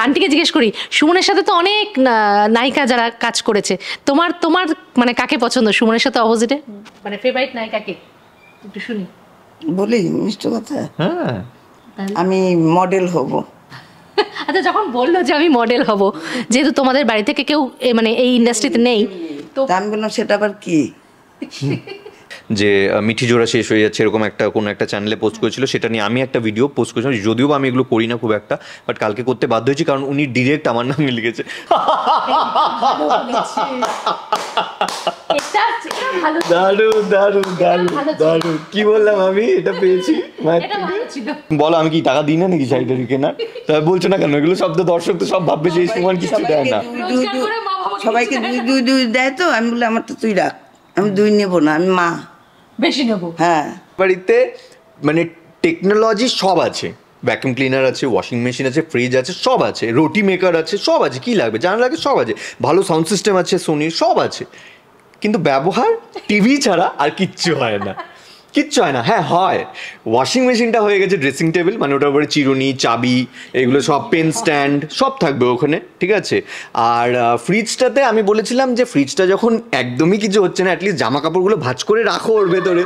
আন্টিকে জিজ্ঞেস করি সুমনের সাথে তো অনেক নায়িকা যারা কাজ করেছে তোমার তোমার মানে কাকে পছন্দ? সুমনের সাথে অপোজিটে? মানে ফেভারিট নায়িকাকে একটু শুনি। বলি মিষ্টি কথা? হ্যাঁ। আমি মডেল হব। আচ্ছা যখন বলল যে আমি মডেল হব যেহেতু তোমাদের বাড়ি থেকে কেউ এ মানে এই ইন্ডাস্ট্রিতে নেই তো আমি বললাম সেটা আবার কি? যে মিঠি জোড়া শেষ হয়ে যাচ্ছে এরকম একটা কোনো একটা চ্যানেলে পোস্ট করেছিল সেটা নিয়ে আমি একটা ভিডিও পোস্ট করেছিলাম যদিও আমি এগুলো করি না খুব একটা বাট কালকে করতে বাধ্য হয়েছি কারণ উনি ডিরেক্ট আমার নামে লিখেছে। দারুণ দারুণ দারুণ দারুণ। কি বললাম আমি? এটা পেয়েছি? বলো আমি কি টাকা দিই না নাকি শাড়িটারি কেনার? তা বলছো না কেন? এগুলো সব তো দর্শক তো সব ভাববে যে এই সুমন কিছু দেয় না। সবাইকে দুই দুই দুই দেয় তো? আমি বলি আমার তো তুই রাখ। আমি দুই নেব না আমি মা। বেশি নেব। হ্যাঁ। বাড়িতে মানে টেকনোলজি সব আছে। ভ্যাকুম ক্লিনার আছে ওয়াশিং মেশিন আছে ফ্রিজ আছে সব আছে। রুটি মেকার আছে সব আছে। কি লাগবে? জানা লাগে সব আছে। ভালো সাউন্ড সিস্টেম আছে সোনির সব আছে। কিন্তু ব্যবহার টিভি ছাড়া আর কিচ্ছু হয় না। কিচ্ছু হয় না। হ্যাঁ হয়। ওয়াশিং মেশিনটা হয়ে গেছে ড্রেসিং টেবিল মানে ওটার উপরে চিরুনি, চাবি, এগুলো সব পেন স্ট্যান্ড সব থাকবে ওখানে, ঠিক আছে? আর ফ্রিজটাতে আমি বলেছিলাম যে ফ্রিজটা যখন একদমই কিছু হচ্ছে না অ্যাটলিস্ট জামা কাপড়গুলো ভাঁজ করে রাখো ওর ভেতরে।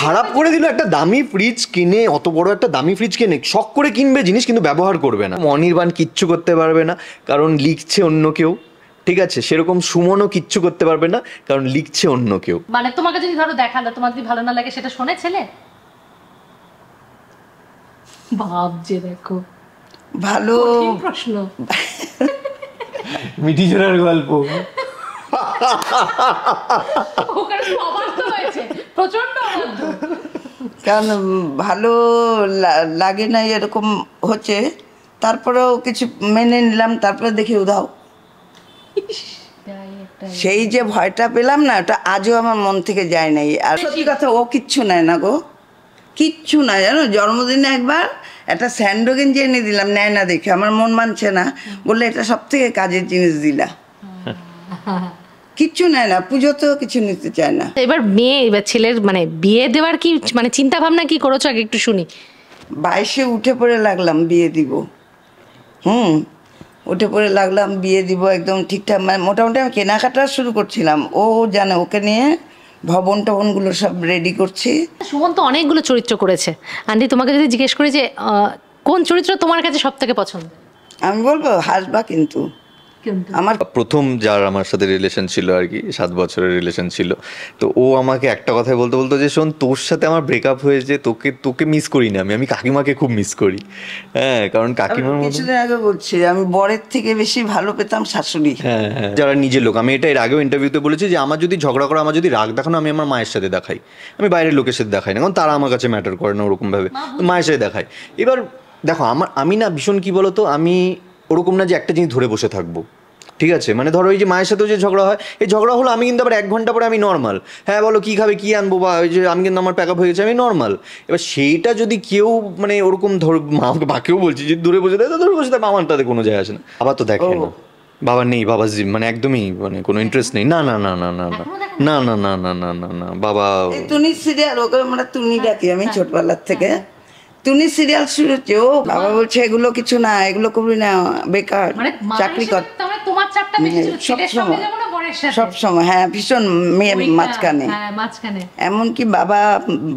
খারাপ করে দিল একটা দামি ফ্রিজ কিনে, অত বড় একটা দামি ফ্রিজ কিনে, শখ করে কিনবে জিনিস কিন্তু ব্যবহার করবে না। অনির্বাণ কিচ্ছু করতে পারবে না, কারণ লিখছে অন্য কেউ। ঠিক আছে সেরকম সুমনও কিচ্ছু করতে পারবে না কারণ লিখছে অন্য কেউ। মানে তোমাকে যদি ধরো দেখাল তোমার যদি ভালো না লাগে সেটা শোনে ছেলে? ভাবছে দেখো। ভালো। প্রশ্ন। মিঠি জোড়ার গল্প। ওখানে অবাধ্য হয়েছে প্রচণ্ড অবাধ্য। কারণ ভালো লা- লাগে না এরকম হচ্ছে। তারপরেও কিছু মেনে নিলাম তারপরে দেখি উধাও। এটাই। সেই যে ভয়টা পেলাম না ওটা আজও আমার মন থেকে যায় নাই। আর সত্যি কথা ও কিচ্ছু নেয় না গো। কিচ্ছু না জানো? জন্মদিনে একবার একটা স্যান্ডো গেঞ্জি এনে দিলাম নেয় না দেখে। আমার মন মানছে না। বললে এটা সব থেকে কাজের জিনিস দিলা। কিচ্ছু নেয় না পুজোতেও কিছু নিতে চায় না। এবার মেয়ে এবার ছেলের মানে বিয়ে দেওয়ার কি মানে চিন্তা ভাবনা কি করেছ? আগে একটু শুনি। বাইশে উঠে পড়ে লাগলাম বিয়ে দিব। হুম উঠে পড়ে লাগলাম বিয়ে দিব একদম ঠিকঠাক। মানে মোটামুটি আমি কেনাকাটা শুরু করছিলাম। ও জানে ওকে নিয়ে ভবন টবনগুলো সব রেডি করছি। সুমন তো অনেকগুলো চরিত্র করেছে। আন্টি তোমাকে যদি জিজ্ঞেস করি যে কোন চরিত্র তোমার কাছে সব থেকে পছন্দ? আমি বলব হাসবা কিন্তু কিন্তু। আমার প্রথম যার আমার সাথে রিলেশন ছিল আর কি সাত বছরের রিলেশন ছিল তো ও আমাকে একটা কথাই বলতে বলতো যে শোন তোর সাথে আমার ব্রেকআপ হয়েছে তোকে তোকে মিস করি না আমি আমি কাকিমাকে খুব মিস করি। হ্যাঁ কারণ কাকিমার কিছুদিন আগে বলছি আমি বরের থেকে বেশি ভালো পেতাম শাশুড়ি। হ্যাঁ হ্যাঁ। যারা নিজের লোক আমি এটা এর আগেও ইন্টারভিউতে বলেছি যে আমার যদি ঝগড়া করা আমার যদি রাগ দেখানো আমি আমার মায়ের সাথে দেখাই। আমি বাইরের লোকের সাথে দেখাই না কারণ তারা আমার কাছে ম্যাটার করে না ওরকমভাবে। মায়ের সাথে দেখাই এবার দেখো আমার আমি না ভীষণ কি বলতো আমি ওরকম না যে একটা জিনিস ধরে বসে থাকব। ঠিক আছে মানে ধরো ওই যে মায়ের সাথেও যে ঝগড়া হয় এই ঝগড়া হলো আমি কিন্তু আবার এক ঘণ্টা পরে আমি নর্মাল হ্যাঁ বলো কী খাবে কী আনব বা ওই যে আমি কিন্তু আমার প্যাক আপ হয়ে গেছে আমি নর্মাল এবার সেইটা যদি কেউ মানে ওরকম ধর মা আমাকে বাকেও বলছি যে দূরে বসে দেয় তো দূরে বসে দেয় আমার তাতে কোনো যায় আসে না আবার তো দেখে না বাবা নেই বাবা জি- মানে একদমই মানে কোনো ইন্টারেস্ট নেই না না না না না না না না না না না না না বাবা তুনি সিরিয়াল ওকে আমরা তুনি ডাকি আমি ছোটবেলার থেকে তুনি সিরিয়াল শুরু হচ্ছে ও বাবা বলছে এগুলো কিছু না এগুলো করবি না বেকার মানে চাকরি কর তোমার চাপটা বেশি ছিল সব ছেলের সঙ্গে সময়। যেমন বরের সাথে। সব সময় হ্যাঁ ভীষণ মেয়ে মাঝখানে। হ্যাঁ মাঝখানে। এমনকি বাবা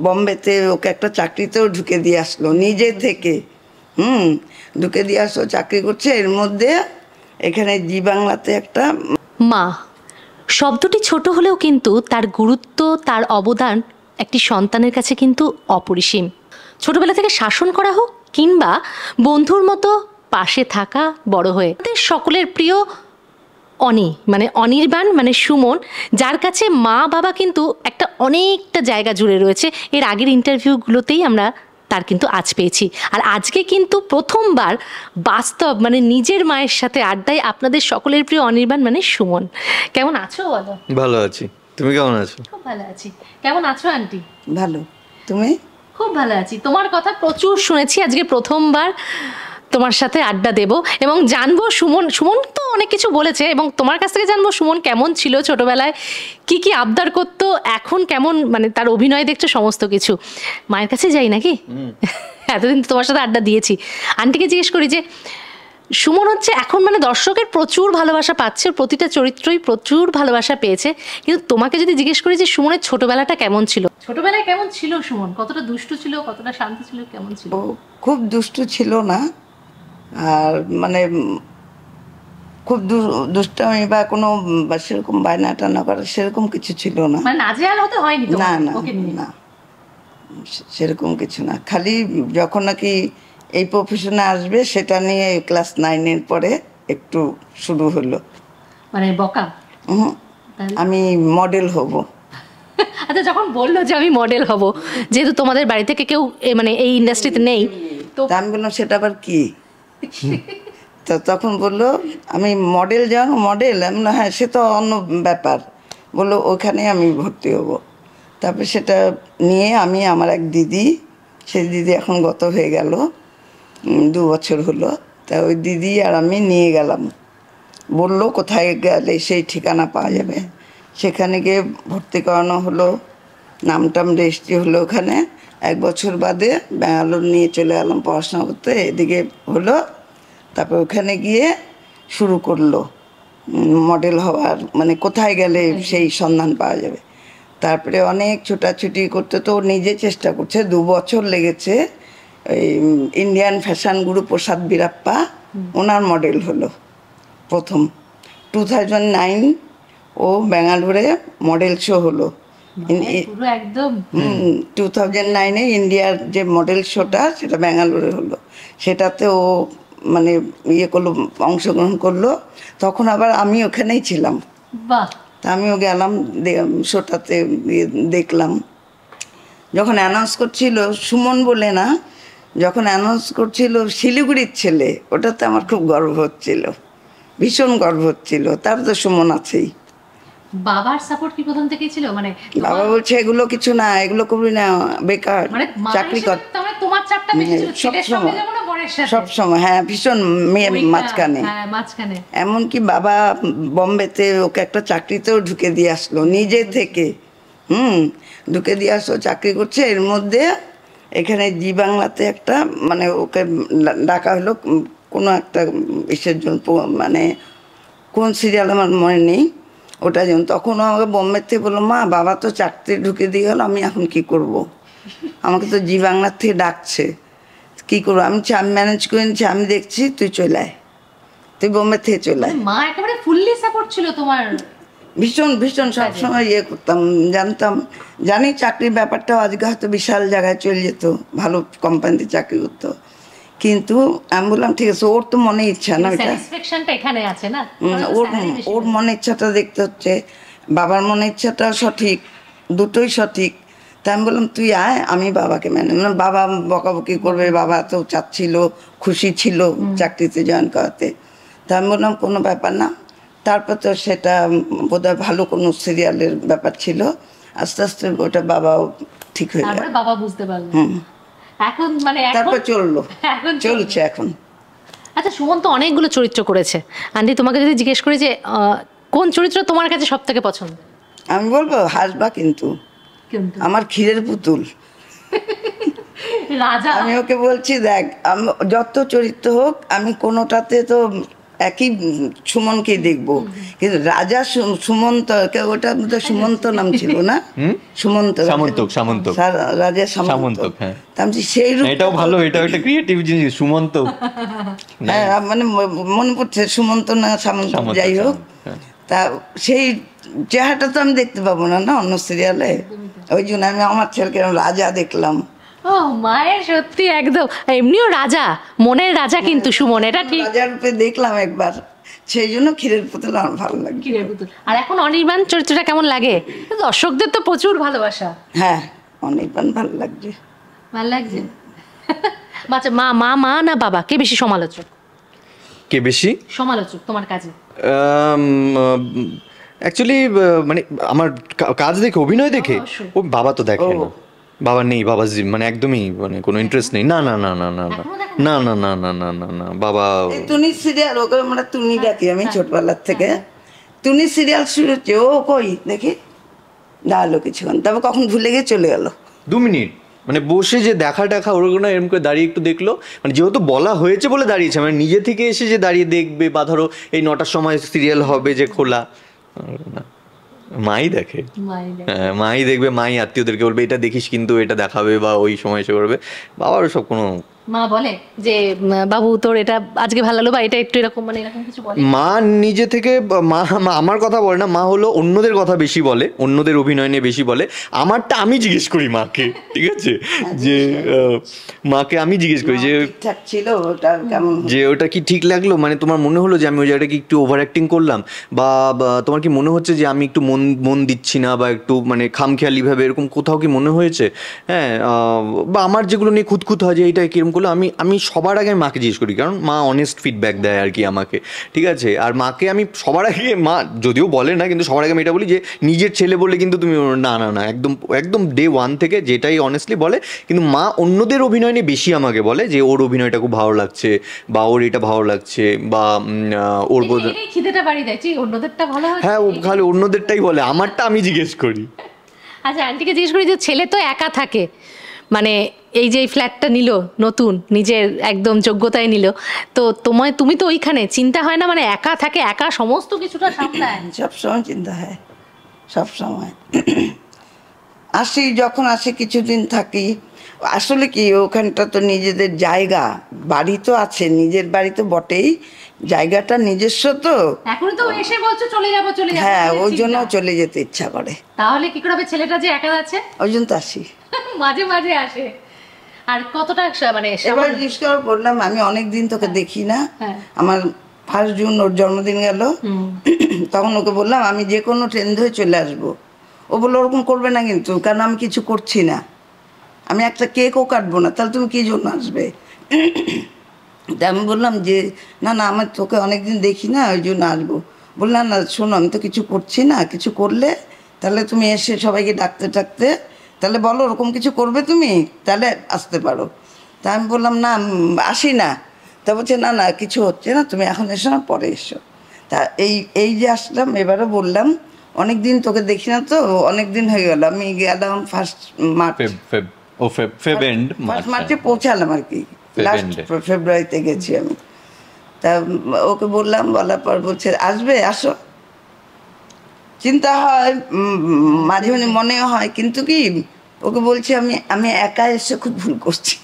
বম্বেতে ওকে একটা চাকরিতেও ঢুকে দিয়ে আসলো নিজে থেকে। হুম ঢুকে দিয়ে আসলো চাকরি করছে। এর মধ্যে এখানে জি বাংলাতে একটা মা শব্দটি ছোট হলেও কিন্তু তার গুরুত্ব তার অবদান একটি সন্তানের কাছে কিন্তু অপরিসীম। ছোটবেলা থেকে শাসন করা হোক কিংবা বন্ধুর মতো পাশে থাকা বড় হয়ে। আমাদের সকলের প্রিয় অনি মানে অনির্বাণ মানে সুমন যার কাছে মা বাবা কিন্তু একটা অনেকটা জায়গা জুড়ে রয়েছে। এর আগের ইন্টারভিউগুলোতেই আমরা তার কিন্তু আজ পেয়েছি। আর আজকে কিন্তু প্রথমবার বাস্তব মানে নিজের মায়ের সাথে আড্ডায় আপনাদের সকলের প্রিয় অনির্বাণ মানে সুমন। কেমন আছো বলো ভালো আছি। তুমি কেমন আছো? খুব ভালো আছি। কেমন আছো আন্টি? ভালো। তুমি? খুব ভালো আছি। তোমার কথা প্রচুর শুনেছি। আজকে প্রথমবার তোমার সাথে আড্ডা দেব এবং জানব সুমন সুমন তো অনেক কিছু বলেছে এবং তোমার কাছ থেকে জানব সুমন কেমন ছিল ছোটবেলায় কি কি আবদার করতো এখন কেমন মানে তার অভিনয় দেখছ সমস্ত কিছু। মায়ের কাছে যাই নাকি? এতদিন তোমার সাথে আড্ডা দিয়েছি। আন্টিকে জিজ্ঞেস করি যে সুমন হচ্ছে এখন মানে দর্শকের প্রচুর ভালোবাসা পাচ্ছে প্রতিটা চরিত্রই প্রচুর ভালোবাসা পেয়েছে কিন্তু তোমাকে যদি জিজ্ঞেস করি যে সুমনের ছোটবেলাটা কেমন ছিল? ছোটবেলায় কেমন ছিল সুমন? কতটা দুষ্টু ছিল কতটা শান্ত ছিল কেমন ছিল? খুব দুষ্টু ছিল না আর মানে খুব দুষ্টামি বা কোনো সেরকম বায়না টানা করা সেরকম কিছু ছিল না। মানে না না না। সেরকম কিছু না। খালি যখন নাকি এই প্রফেশনে আসবে সেটা নিয়ে ক্লাস নাইনের পরে একটু শুরু হলো। মানে বকা? আমি মডেল হব। আচ্ছা যখন বলল যে আমি মডেল হব যেহেতু তোমাদের বাড়ি থেকে কেউ মানে এই ইন্ডাস্ট্রিতে নেই তো তা আমি বললাম সেটা আবার কি? তো তখন বলল, আমি মডেল যাও মডেল আমি হ্যাঁ সে তো অন্য ব্যাপার। বলল, ওখানে আমি ভর্তি হব। তারপরে সেটা নিয়ে আমি আমার এক দিদি, সেই দিদি এখন গত হয়ে গেল দু বছর হলো। তা ওই দিদি আর আমি নিয়ে গেলাম। বলল, কোথায় গেলে সেই ঠিকানা পাওয়া যাবে? সেখানে গিয়ে ভর্তি করানো হলো নাম টাম রেজিস্ট্রি হলো ওখানে। এক বছর বাদে ব্যাঙ্গালোর নিয়ে চলে গেলাম পড়াশোনা করতে, এদিকে হলো, তারপর ওখানে গিয়ে শুরু করল। মডেল হওয়ার মানে কোথায় গেলে সেই সন্ধান পাওয়া যাবে। তারপরে অনেক ছোটাছুটি করতে তো নিজে চেষ্টা করছে, দু বছর লেগেছে। এই ইন্ডিয়ান ফ্যাশন গুরু প্রসাদ বীরাপ্পা ওনার মডেল হলো প্রথম। টু থাউজেন্ড নাইন ও ব্যাঙ্গালোরে মডেল শো হলো। পুরো একদম টু থাউজেন্ড নাইনে ইন্ডিয়ার যে মডেল শোটা সেটা ব্যাঙ্গালোরে হলো। সেটাতে ও মানে ইয়ে করল অংশগ্রহণ করল। তখন আবার আমি ওখানেই ছিলাম। বাহ। তা আমিও গেলাম শোটাতে গিয়ে দেখলাম। যখন অ্যানাউন্স করছিল সুমন বলে না যখন অ্যানাউন্স করছিল শিলিগুড়ির ছেলে ওটাতে আমার খুব গর্ব হচ্ছিল। ভীষণ গর্ব হচ্ছিল। তার তো সুমন আছেই। বাবার সাপোর্ট কি প্রথম থেকেই ছিল? মানে বাবা বলছে এগুলো কিছু না এগুলো করবি না বেকার মানে চাকরি কর তাহলে তোমার চাপটা বেশি ছিল ছেলের সঙ্গে সময়। যাব না বরের সাথে। সব সময় হ্যাঁ ভীষণ মেয়ে মাঝখানে। হ্যাঁ এমনকি বাবা বম্বেতে ওকে একটা চাকরিতেও ঢুকে দিয়ে আসলো নিজে থেকে। হুম ঢুকে দিয়ে আসলো চাকরি করছে। এর মধ্যে এখানে জি বাংলাতে একটা মানে ওকে ডাকা হলো কোনো একটা ইসের জন্য মানে কোন সিরিয়াল আমার মনে নেই। ওটা যেমন তখন আমাকে বোম্বে থেকে বলল মা বাবা তো চাকরি ঢুকে দিয়ে গেল আমি এখন কি করব। আমাকে তো জি বাংলার থেকে ডাকছে কি করব? আমি আমি ম্যানেজ করে নিচ্ছি আমি দেখছি তুই চলে আয়। তুই বোম্বে থেকে চলে আয়। মা একেবারে ফুললি সাপোর্ট ছিল তোমার ভীষণ ভীষণ সবসময় ইয়ে করতাম জানতাম। জানি চাকরির ব্যাপারটাও আজকে হয়তো বিশাল জায়গায় চলে যেত ভালো কোম্পানিতে চাকরি করতো। কিন্তু আমি বললাম ঠিক আছে ওর তো মনে ইচ্ছা না স্যাটিসফ্যাকশনটা এখানে আছে না? ওর ওর মনে ইচ্ছাটা দেখতে হচ্ছে বাবার মনে ইচ্ছাটা সঠিক দুটোই সঠিক। তাই আমি বললাম তুই আয় আমি বাবাকে মেনে। বাবা বকাবকি করবে বাবা তো চাচ্ছিল খুশি ছিল চাকরিতে জয়েন করাতে। তা আমি বললাম কোনো ব্যাপার না। তারপর তো সেটা বোধহয় ভালো কোনো সিরিয়ালের ব্যাপার ছিল। আস্তে আস্তে ওটা বাবাও ঠিক হয়ে যায় বাবা বুঝতে পারল। এখন মানে এখন? তারপর চলল। এখন চলছে এখন। আচ্ছা সুমন তো অনেকগুলো চরিত্র করেছে। আন্টি তোমাকে যদি জিজ্ঞেস করি যে কোন চরিত্র তোমার কাছে সব থেকে পছন্দ? আমি বলব হাসবা কিন্তু। কিন্তু? আমার ক্ষীরের পুতুল। রাজা? আমি ওকে বলছি দেখ আমি যত চরিত্র হোক আমি কোনোটাতে তো একই সুমনকে দেখব। কিন্তু রাজা সুমন্ত ওটা তো সুমন্ত নাম ছিল না? সুমন্ত। সামন্তক, সামন্তক। রাজা সামন্ত সামন্তক, হ্যাঁ। সেই রূপ এটাও ভালো এটাও একটা ক্রিয়েটিভ জিনিস সুমন্ত হ্যাঁ মানে ম- মনে পড়ছে সুমন্ত না সামন্ত যাই হোক। হ্যাঁ। তা সেই চেহারাটা তো আমি দেখতে পাবো না না অন্য সিরিয়ালে ওই জন্য আমি আমার ছেলেকে রাজা দেখলাম। ও মায়ের সত্যি একদম। এমনিও রাজা মনের রাজা কিন্তু সুমন এটা ঠিক। রাজার রূপে দেখলাম একবার সেই জন্য ক্ষীরের পুতুল আমার ভালো লাগে। কিরে পুতুল। আর এখন অনির্বাণ চরিত্রটা কেমন লাগে? দর্শকদের তো প্রচুর ভালোবাসা। হ্যাঁ অনেকবার ভালো লাগছে। ভালো লাগছে? বাচ্চা মা মা মা না বাবা? কে বেশি সমালোচক? কে বেশি? সমালোচক তোমার কাজে। অ্যাকচুয়ালি মানে আমার কাজ দেখে অভিনয় দেখে ও বাবা তো দেখে ও। না। বাবা নেই বাবা জি- মানে একদমই মানে কোনো ইন্টারেস্ট নেই না না না না না না না না না না না না না বাবা তুনি সিরিয়াল ওকে আমরা তুনি ডাকি আমি ছোটবেলার থেকে তুনি সিরিয়াল শুরু হচ্ছে ও কই দেখি দাঁড়াল কিছুক্ষণ তারপর কখন ভুলে গিয়ে চলে গেল দু মিনিট মানে বসে যে দেখা টাকা ওরকম না এরকম করে দাঁড়িয়ে একটু দেখল মানে যেহেতু বলা হয়েছে বলে দাঁড়িয়েছে মানে নিজে থেকে এসে যে দাঁড়িয়ে দেখবে বা ধরো এই নটার সময় সিরিয়াল হবে যে খোলা না। মাই দেখে। হ্যাঁ মাই দেখবে মাই আত্মীয়দেরকে বলবে এটা দেখিস কিন্তু এটা দেখাবে বা ওই সময় এসে করবে। বাবার সব কোনো মা বলে যে বাবু তোর এটা আজকে ভালো লাগল বা এটা একটু এরকম মানে এরকম কিছু বলে? মা নিজে থেকে মা মা আমার কথা বলে না মা হলো অন্যদের কথা বেশি বলে অন্যদের অভিনয় নিয়ে বেশি বলে। আমারটা আমি জিজ্ঞেস করি মাকে ঠিক আছে? যে মাকে আমি জিজ্ঞেস করি যে ঠিকঠাক ছিল ওটা কেমন? যে ওটা কি ঠিক লাগল? মানে তোমার মনে হলো যে আমি ওই জায়গাটা কি একটু ওভার অ্যাক্টিং করলাম? বা তোমার কি মনে হচ্ছে যে আমি একটু মন মন দিচ্ছি না বা একটু মানে খামখেয়ালিভাবে এরকম কোথাও কি মনে হয়েছে? হ্যাঁ বা আমার যেগুলো নিয়ে খুঁতখুত হয় যে এইটা কিরম করল আমি আমি সবার আগে মাকে জিজ্ঞেস করি কারণ মা অনেস্ট ফিডব্যাক দেয় আর কি আমাকে ঠিক আছে? আর মাকে আমি সবার আগে মা যদিও বলে না কিন্তু সবার আগে আমি এটা বলি যে নিজের ছেলে বলে কিন্তু তুমি না না না একদম একদম ডে ওয়ান থেকে যেটাই অনেস্টলি বলে কিন্তু মা অন্যদের অভিনয় নিয়ে বেশি আমাকে বলে যে ওর অভিনয়টা খুব ভালো লাগছে বা ওর এটা ভালো লাগছে বা ওর খিদেটা বাড়ি দেয় অন্যদেরটা ভালো হ্যাঁ ও খালি অন্যদেরটাই বলে আমারটা আমি জিজ্ঞেস করি। আচ্ছা আন্টিকে জিজ্ঞেস করি যে ছেলে তো একা থাকে মানে এই যে ফ্ল্যাটটা নিল, নতুন, নিজের একদম যোগ্যতায় নিল, তো তোমায়, তুমি তো ওইখানে, চিন্তা হয় না মানে একা থাকে, একা সমস্ত কিছুটা সামলায়? সবসময় চিন্তা হয়, সবসময়। আসি, যখন আসি, কিছুদিন থাকি, আসলে কি, ওখানটা তো নিজেদের জায়গা, বাড়ি তো আছে, নিজের বাড়ি তো বটেই জায়গাটা নিজস্ব তো। এখন তো এসে বলছো চলে যাব চলে যাব। হ্যাঁ ওই জন্য চলে যেতে ইচ্ছা করে। তাহলে কি করে হবে? ছেলেটা যে একা আছে? ওই জন্য তো আসি। মাঝে মাঝে আসে। আর কতটা মানে এবার করে বললাম আমি অনেক দিন তোকে দেখি না। হ্যাঁ। আমার ফার্স্ট জুন ওর জন্মদিন গেল। তখন ওকে বললাম আমি যে কোনো ট্রেন ধরে চলে আসব। ও বলল ওরকম করবে না কিন্তু কারণ আমি কিছু করছি না। আমি একটা কেকও কাটবো না তাহলে তুমি কী জন্য আসবে? তা আমি বললাম যে না না আমার তোকে অনেকদিন দেখি না ওই জন্য আসব। বললাম না শোনো আমি তো কিছু করছি না কিছু করলে তাহলে তুমি এসে সবাইকে ডাকতে ডাকতে তাহলে বলো ওরকম কিছু করবে তুমি? তাহলে আসতে পারো। তা আমি বললাম না আসি না। তা বলছে না না কিছু হচ্ছে না তুমি এখন এসো না পরে এসো। তা এই এই যে আসলাম এবারে বললাম অনেক দিন তোকে দেখি না তো অনেক দিন হয়ে গেল আমি গেলাম ফার্স্ট মার্চ ও ফার্স্ট মার্চে পৌঁছালাম আর কি। লাস্ট ফেব্রুয়ারিতে গেছি আমি। তা ওকে বললাম বলার পর বলছে আসবে আসো। চিন্তা হয় মাঝে মাঝে মনে হয় কিন্তু কি ওকে বলছি আমি আমি একা এসে খুব ভুল করছি।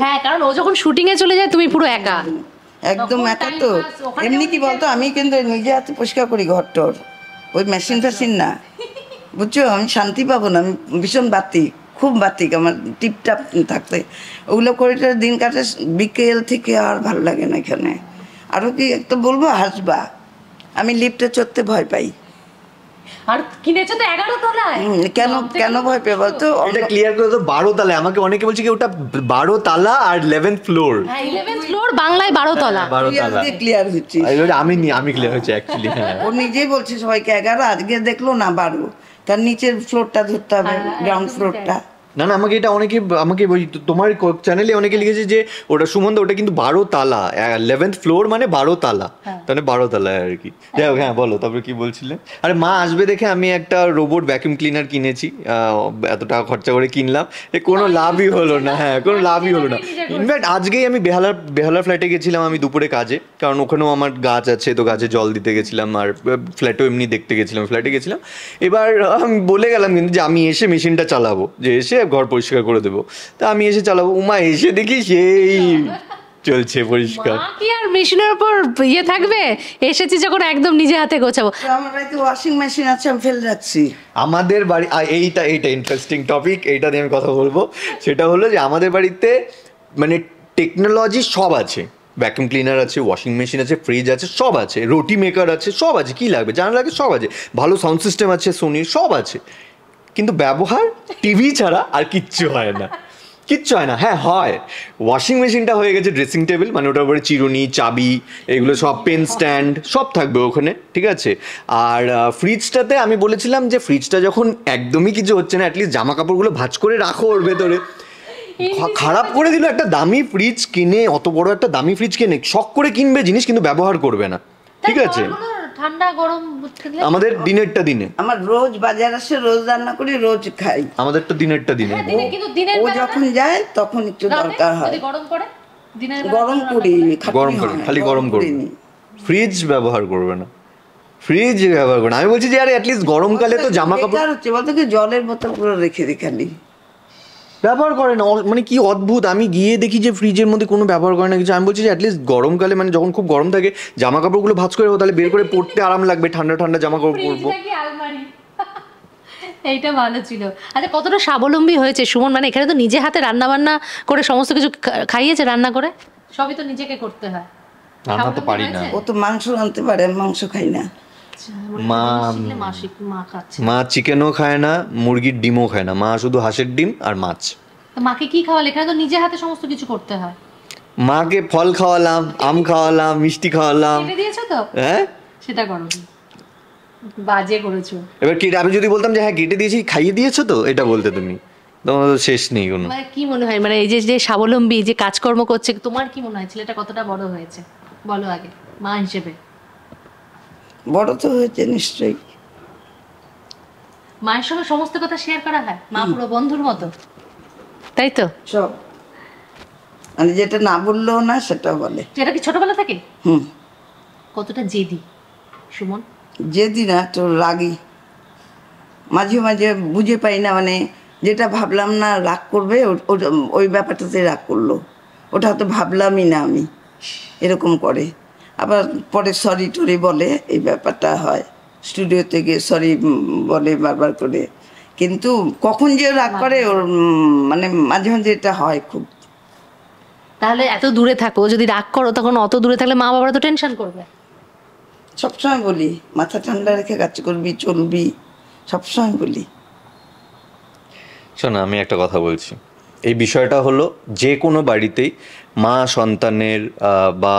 হ্যাঁ কারণ ও যখন শুটিং এ চলে যায় তুমি পুরো একা। একদম একা তো। এমনি কি বলতো আমি কিন্তু নিজে হাতে পরিষ্কার করি ঘরটর। ওই মেশিন ফেশিন না বুঝছ আমি শান্তি পাবো না আমি ভীষণ বাতি। খুব বাতিক, আমার টিপটাপ থাকতে। ওগুলো করে দিন কাটে, বিকেল থেকে আর ভালো লাগে না এখানে। আরও কি একটা বলব? হাসবা। আমি লিফটে চড়তে ভয় পাই। আর কিনেছো তো এগারো তলায়। কেন কেন ভয় পেয়ে বলতো এটা ক্লিয়ার করে তো বারো তলায়। আমাকে অনেকে বলছে কি ওটা বারো তালা আর ইলেভেন্থ ফ্লোর হ্যাঁ ইলেভেন্থ ফ্লোর বাংলায় বারো তলা। বারো তালা। ক্লিয়ার হচ্ছে। আমি নি- আমি ক্লিয়ার হচ্ছে অ্যাকচুয়ালি হ্যাঁ। ও নিজেই বলছে সবাইকে এগারো আজকে দেখল না বারো। তার নিচের ফ্লোরটা ধরতে হবে গ্রাউন্ড ফ্লোরটা না না আমাকে এটা অনেকে আমাকে ওই তোমার চ্যানেলে অনেকে লিখেছে যে ওটা সুমন্ত ওটা কিন্তু বারো তালা ইলেভেন্থ ফ্লোর মানে বারো তালা তাহলে বারো তালা আর কি। যাই হোক হ্যাঁ বলো তারপরে কি বলছিলে? আরে মা আসবে দেখে আমি একটা রোবট ভ্যাকুম ক্লিনার কিনেছি এত টাকা খরচা করে কিনলাম। এ কোনো লাভই হলো না হ্যাঁ কোনো লাভই হলো না। ইনফ্যাক্ট আজকেই আমি বেহালার বেহালার ফ্ল্যাটে গেছিলাম আমি দুপুরে কাজে কারণ ওখানেও আমার গাছ আছে তো গাছে জল দিতে গেছিলাম আর ফ্ল্যাটও এমনি দেখতে গেছিলাম ফ্ল্যাটে গেছিলাম। এবার আমি বলে গেলাম কিন্তু যে আমি এসে মেশিনটা চালাবো। যে এসে ঘর পরিষ্কার করে দেবো। তা আমি এসে চালাবো। উমা এসে দেখি সেই চলছে পরিষ্কার। মা কি আর মেশিনের উপর ইয়ে থাকবে? এসেছি যখন একদম নিজে হাতে গোছাবো। আমার বাড়িতে ওয়াশিং মেশিন আছে আমি ফেলে রাখছি। আমাদের বাড়ি এইটা এইটা ইন্টারেস্টিং টপিক এইটা নিয়ে আমি কথা বলব। সেটা হলো যে আমাদের বাড়িতে মানে টেকনোলজি সব আছে। ভ্যাকুম ক্লিনার আছে ওয়াশিং মেশিন আছে ফ্রিজ আছে সব আছে। রুটি মেকার আছে সব আছে। কি লাগবে? জানা লাগে সব আছে। ভালো সাউন্ড সিস্টেম আছে সোনির সব আছে। কিন্তু ব্যবহার টিভি ছাড়া আর কিচ্ছু হয় না। কিচ্ছু হয় না। হ্যাঁ হয়। ওয়াশিং মেশিনটা হয়ে গেছে ড্রেসিং টেবিল মানে ওটার উপরে চিরুনি চাবি এগুলো সব পেন স্ট্যান্ড সব থাকবে ওখানে ঠিক আছে? আর ফ্রিজটাতে আমি বলেছিলাম যে ফ্রিজটা যখন একদমই কিছু হচ্ছে না অ্যাটলিস্ট জামা কাপড়গুলো ভাঁজ করে রাখো ওর ভেতরে। খারাপ করে দিল একটা দামি ফ্রিজ কিনে অত বড় একটা দামি ফ্রিজ কিনে শখ করে কিনবে জিনিস কিন্তু ব্যবহার করবে না। ঠিক আছে? ঠান্ডা গরম থাকলে আমাদের দিনেরটা দিনে। আমার রোজ বাজার আসে রোজ রান্না করি রোজ খাই। আমাদেরটা দিনেরটা দিনে। হ্যাঁ, দিনে কিন্তু দিনের ও বেলা যখন যায় তখন একটু দরকার হয়। যদি গরম করে দিনের গরম করি গরম করে খালি গরম করিনি। ফ্রিজ ব্যবহার করবে না। ফ্রিজ ব্যবহার করবে না। আমি বলছি যে আরে অ্যাটলিস্ট গরমকালে তো জামা কাপড় হচ্ছে বলতো কি জলের বোতল পুরো রেখে দিই খালি। ব্যবহার করে না মানে কি অদ্ভুত। আমি গিয়ে দেখি যে ফ্রিজের মধ্যে কোনো ব্যবহার করে না কিছু। আমি বলছি যে অ্যাটলিস্ট গরমকালে মানে যখন খুব গরম থাকে জামা কাপড়গুলো ভাজ করে তাহলে বের করে পরতে আরাম লাগবে ঠান্ডা ঠান্ডা জামা কাপড় পরবো। এইটা ভালো ছিল। আচ্ছা কতটা স্বাবলম্বী হয়েছে সুমন। মানে এখানে তো নিজে হাতে রান্না বান্না করে সমস্ত কিছু খাইয়েছে রান্না করে? সবই তো নিজেকে করতে হয়। রান্না তো পারি না। ও তো মাংস আনতে পারে আমি মাংস খাই না। মা শিখলে মা চিকেনও খায় না মুরগির ডিমও খায় না। মা শুধু হাঁসের ডিম আর মাছ। মাকে কি খাওয়ালে? এখানে তো নিজে হাতে সমস্ত কিছু করতে হয়। মাকে ফল খাওয়ালাম আম খাওয়ালাম মিষ্টি খাওয়ালাম। দিয়েছ তো? হ্যাঁ? সেটা করো বাজে করেছ। এবার কেটে আমি যদি বলতাম যে হ্যাঁ কেটে দিয়েছি খাইয়ে দিয়েছ তো? এটা বলতে তুমি। তোমার তো শেষ নেই কোনো। মানে কি মনে হয়? মানে এই যে যে স্বাবলম্বী যে কাজকর্ম করছে তোমার কি মনে হয়? ছেলেটা কতটা বড় হয়েছে? বলো আগে মা হিসেবে। বড় তো হয়েছে নিশ্চয়ই। মায়ের সঙ্গে সমস্ত কথা শেয়ার করা হয়? মা পুরো বন্ধুর মতো। তাই তো? সব। মানে যেটা না বললেও না সেটাও বলে। এটা কি ছোটবেলা থেকে? হুম। কতটা জেদি সুমন? যেদি না তো রাগি। মাঝে মাঝে বুঝে পাই না মানে যেটা ভাবলাম না রাগ করবে ওটা- ওই ব্যাপারটাতে রাগ করল। ওটা হয়তো ভাবলামই না আমি। এরকম করে। আবার পরে সরি টরি বলে এই ব্যাপারটা হয়। স্টুডিওতে গিয়ে সরি বলে বারবার করে। কিন্তু কখন যে রাগ করে ওর মানে মাঝে মাঝে এটা হয় খুব। তাহলে এত দূরে থাকো যদি রাগ করো তখন অত দূরে থাকলে মা বাবারা তো টেনশন করবে। সবসময় বলি মাথা ঠান্ডা রেখে কাজ করবি চলবি সবসময় বলি। শোনো আমি একটা কথা বলছি। এই বিষয়টা হলো যে কোনো বাড়িতেই মা সন্তানের বা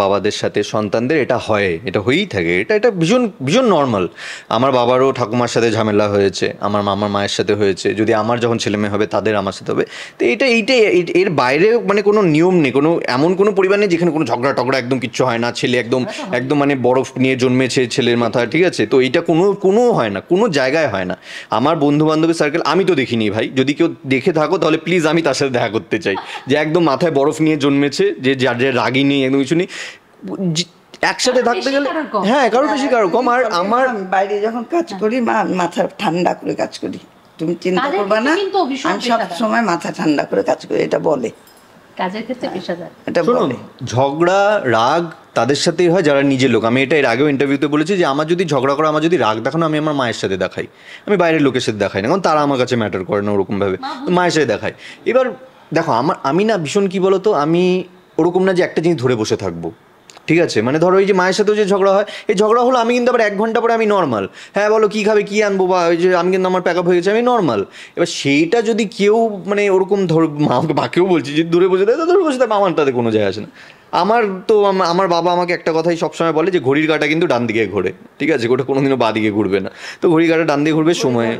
বাবাদের সাথে সন্তানদের এটা হয় এটা হয়েই থাকে। এটা এটা ভীষণ ভীষণ নর্মাল আমার বাবারও ঠাকুমার সাথে ঝামেলা হয়েছে আমার মামার মায়ের সাথে হয়েছে। যদি আমার যখন ছেলে মেয়ে হবে তাদের আমার সাথে হবে। তো এটা এইটাই এর বাইরে মানে কোনো নিয়ম নেই কোনো এমন কোনো পরিবার নেই যেখানে কোনো ঝগড়া টগড়া একদম কিচ্ছু হয় না। ছেলে একদম একদম মানে বরফ নিয়ে জন্মেছে ছেলের মাথায় ঠিক আছে? তো এইটা কোনো কোনো হয় না কোনো জায়গায় হয় না। আমার বন্ধু বান্ধবের সার্কেল আমি তো দেখিনি ভাই। যদি কেউ দেখে থাকো তাহলে প্লিজ আমি তার সাথে দেখা করতে চাই। যে একদম মাথায় বরফ নিয়ে জন্মেছে যে যার যে রাগি নেই একদম কিছু নেই। একসাথে থাকতে গেলে হ্যাঁ কারোর বেশি কারও কম আর আমার বাইরে যখন কাজ করি মা মাথা ঠান্ডা করে কাজ করি। তুমি চিন্তা করবে না আমি সব সময় মাথা ঠান্ডা করে কাজ করি এটা বলে। কাজের ক্ষেত্রে পেশাদার। এটা বলে। ঝগড়া রাগ তাদের সাথেই হয় যারা নিজের লোক। আমি এটা এর আগেও ইন্টারভিউতে বলেছি যে আমার যদি ঝগড়া করে আমার যদি রাগ দেখানো আমি আমার মায়ের সাথে দেখাই। আমি বাইরের লোকের সাথে দেখাই না কারণ তারা আমার কাছে ম্যাটার করে না ওরকম ভাবে মায়ের সাথে দেখাই। এবার দেখো আমার আমি না ভীষণ কি বলতো আমি ওরকম না যে একটা জিনিস ধরে বসে থাকব। ঠিক আছে? মানে ধরো ওই যে মায়ের সাথেও যে ঝগড়া হয় এই ঝগড়া হলো আমি কিন্তু আবার এক ঘণ্টা পরে আমি নর্মাল হ্যাঁ বলো কী খাবে কী আনব বা ওই যে আমি কিন্তু আমার প্যাক আপ হয়ে গেছে আমি নর্মাল এবার সেইটা যদি কেউ মানে ওরকম ধর মাকে মাকেও বলছি যে দূরে বসে দেয় তো দূরে বসে দেয় আমার তাতে কোনো যায় আসে না। আমার তো আমার বাবা আমাকে একটা কথাই সবসময় বলে যে ঘড়ির কাঁটা কিন্তু ডান দিকে ঘোরে। ঠিক আছে? ওটা কোনোদিনও বা দিকে ঘুরবে না। তো ঘড়ির কাঁটা ডান দিকে ঘুরবে সময়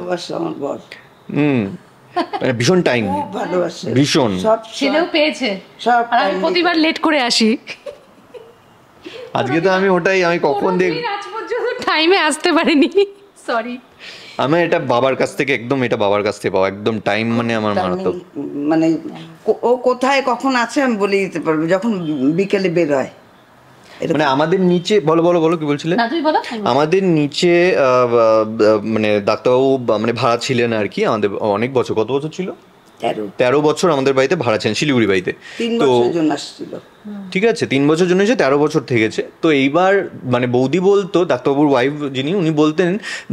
হুম। মানে ভীষণ টাইম ভালোবাসে। ভীষণ। সব ছেলেও পেয়েছে। সব আর আমি প্রতিবার লেট করে আসি। আজকে তো আমি ওটাই আমি কখন দেখ কোনোদিন আজ পর্যন্ত টাইমে আসতে পারিনি। সরি আমার এটা বাবার কাছ থেকে একদম এটা বাবার কাছ থেকে পাওয়া একদম টাইম মানে আমার মারাত্মক। মানে ও কোথায় কখন আছে আমি বলে দিতে পারব। যখন বিকেলে বের হয়। মানে আমাদের নিচে বলো বলো বলো কি বলছিলে। আমাদের নিচে মানে ডাক্তারবাবু মানে ভাড়া ছিলেন আর কি আমাদের অনেক বছর কত বছর ছিল? তেরো। বছর আমাদের বাড়িতে ভাড়া ছিলেন শিলিগুড়ি বাড়িতে। তো ঠিক আছে তিন বছর জন্য এসে তেরো বছর থেকেছে। তো এইবার মানে বৌদি বলতো ডাক্তারবাবুর ওয়াইফ যিনি উনি বলতেন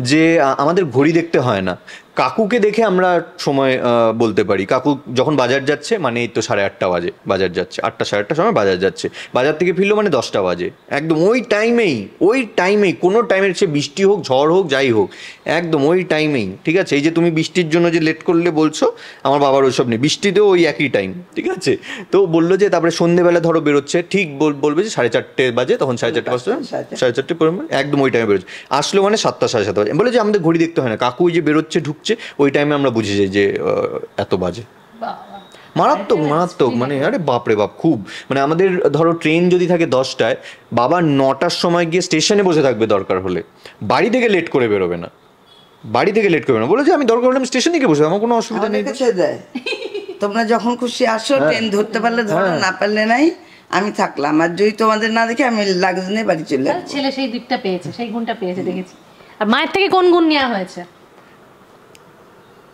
যে আমাদের ঘড়ি দেখতে হয় না। কাকুকে দেখে আমরা সময় বলতে পারি। কাকু যখন বাজার যাচ্ছে মানে এই তো সাড়ে আটটা বাজে বাজার যাচ্ছে। আটটা সাড়ে আটটার সময় বাজার যাচ্ছে। বাজার থেকে ফিরলো মানে দশটা বাজে। একদম ওই টাইমেই ওই টাইমেই কোনো টাইমের সে বৃষ্টি হোক ঝড় হোক যাই হোক একদম ওই টাইমেই ঠিক আছে? এই যে তুমি বৃষ্টির জন্য যে লেট করলে বলছো আমার বাবার ওইসব নেই। বৃষ্টিতেও ওই একই টাইম ঠিক আছে? তো বলল যে তারপরে সন্ধেবেলা ধরো বেরোচ্ছে ঠিক বল- বলবে যে সাড়ে চারটে বাজে তখন সাড়ে চারটে বাজতে সাড়ে চারটে। সাড়ে চারটে পরে একদম ওই টাইমে বেরোচ্ছে। আসলো মানে সাতটা সাড়ে সাতটা বাজে। বলে যে আমাদের ঘড়ি দেখতে হয় না। কাকু ওই যে বেরোচ্ছে ঢুকছে ওই টাইমে আমরা বুঝে যাই যে এত বাজে। মারাত্মক মারাত্মক মানে আরে বাপরে বাপ খুব। মানে আমাদের ধরো ট্রেন যদি থাকে দশটায় বাবা নটার সময় গিয়ে স্টেশনে বসে থাকবে দরকার হলে। বাড়ি থেকে লেট করে বেরোবে না। বাড়ি থেকে লেট করবে না। বলে যে আমি দরকার হলে আমি স্টেশনে গিয়ে বসে আমার কোনো অসুবিধা নেই। তোমরা যখন খুশি আসো ট্রেন ধরতে পারলে ধরো না পারলে নাই আমি থাকলাম। আর যদি তোমাদের না দেখে আমি লাগজ নিয়ে বাড়ি চলে ছেলে সেই দিকটা পেয়েছে সেই গুণটা পেয়েছে দেখেছি। আর মায়ের থেকে কোন গুণ নেওয়া হয়েছে?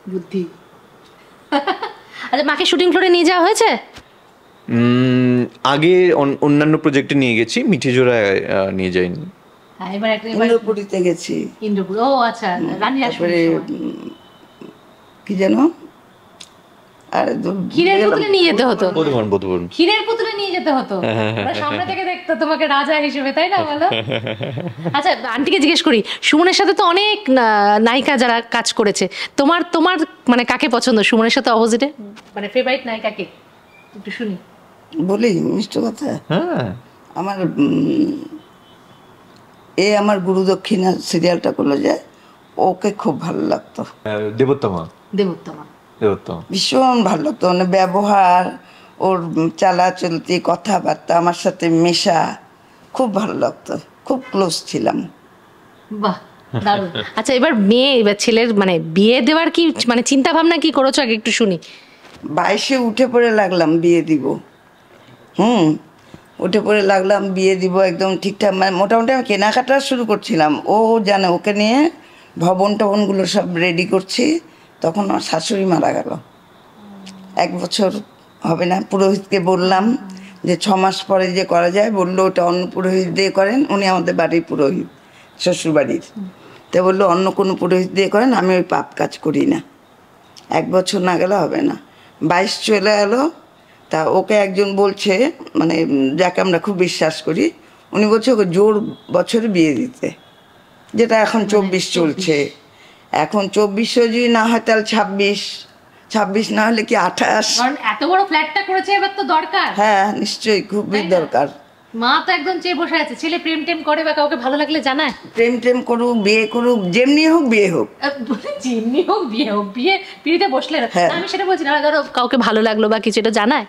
বুদ্ধি। আচ্ছা মাকে শুটিং ফ্লোরে নিয়ে যাওয়া হয়েছে? আগে অন- অন্যান্য প্রজেক্টে নিয়ে গেছি মিঠিজোড়ায় জোড়া নিয়ে যাইনি। হ্যাঁ এবার একটা ইন্দ্রপুরীতে গেছি। ইন্দ্রপুর ও আচ্ছা রানী আসলে কি দু- ক্ষীরের পুতুলে নিয়ে যেতে হতো। বোধমান বোধমান ক্ষীরের পুতুলে নিয়ে যেতে হতো। সামনে থেকে দেখতো তোমাকে রাজা হিসেবে তাই না বলো? আচ্ছা আন্টিকে জিজ্ঞেস করি সুমনের সাথে তো অনেক নায়িকা যারা কাজ করেছে তোমার তোমার মানে কাকে পছন্দ? সুমনের সাথে অপোজিটে? মানে ফেভারিট একটু শুনি। বলি মিষ্টি কথা? হ্যাঁ। আমার এ আমার গুরু দক্ষিণা সিরিয়ালটা করল যে ওকে খুব ভালো লাগতো। দেবোত্তমা। দেবোত্তমা। ভীষণ ভালো লাগতো মানে ব্যবহার ওর চালাচলতি কথাবার্তা আমার সাথে মেশা খুব ভালো লাগতো। খুব ক্লোজ ছিলাম। বাহ দারুণ। আচ্ছা এবার মেয়ে এবার ছেলের মানে বিয়ে দেওয়ার কি মানে চিন্তা ভাবনা কি করেছ? আগে একটু শুনি। বাইশে উঠে পড়ে লাগলাম বিয়ে দিব। হুম উঠে পড়ে লাগলাম বিয়ে দিব একদম ঠিকঠাক। মানে মোটামুটি আমি কেনাকাটা শুরু করছিলাম। ও জানে ওকে নিয়ে ভবন টবনগুলো সব রেডি করছি। তখন আমার শাশুড়ি মারা গেল। এক বছর হবে না পুরোহিতকে বললাম যে ছ মাস পরে যে করা যায় বলল ওটা অন্য পুরোহিত দিয়ে করেন উনি আমাদের বাড়ির পুরোহিত শ্বশুরবাড়ির। তো বলল অন্য কোনো পুরোহিত দিয়ে করেন আমি ওই পাপ কাজ করি না। এক বছর না গেলে হবে না। বাইশ চলে এলো তা ওকে একজন বলছে মানে যাকে আমরা খুব বিশ্বাস করি উনি বলছে ওকে জোর বছরে বিয়ে দিতে যেটা এখন চব্বিশ। চলছে। এখন চব্বিশও যদি না হয় তাহলে ছাব্বিশ ছাব্বিশ না হলে কি আঠাশ? কারণ এত বড় ফ্ল্যাটটা করেছে এবার তো দরকার। হ্যাঁ নিশ্চয়ই খুবই দরকার। মা তো একদম চেয়ে বসে আছে ছেলে প্রেম টেম করে বা কাউকে ভালো লাগলে জানায়। প্রেম টেম করুক বিয়ে করুক যেমনি হোক বিয়ে হোক। যেমনি হোক বিয়ে হোক বিয়ে পিড়িতে বসলে হ্যাঁ। না, আমি সেটা বলছি না ধরো কাউকে ভালো লাগল বা কিছু এটা জানায়?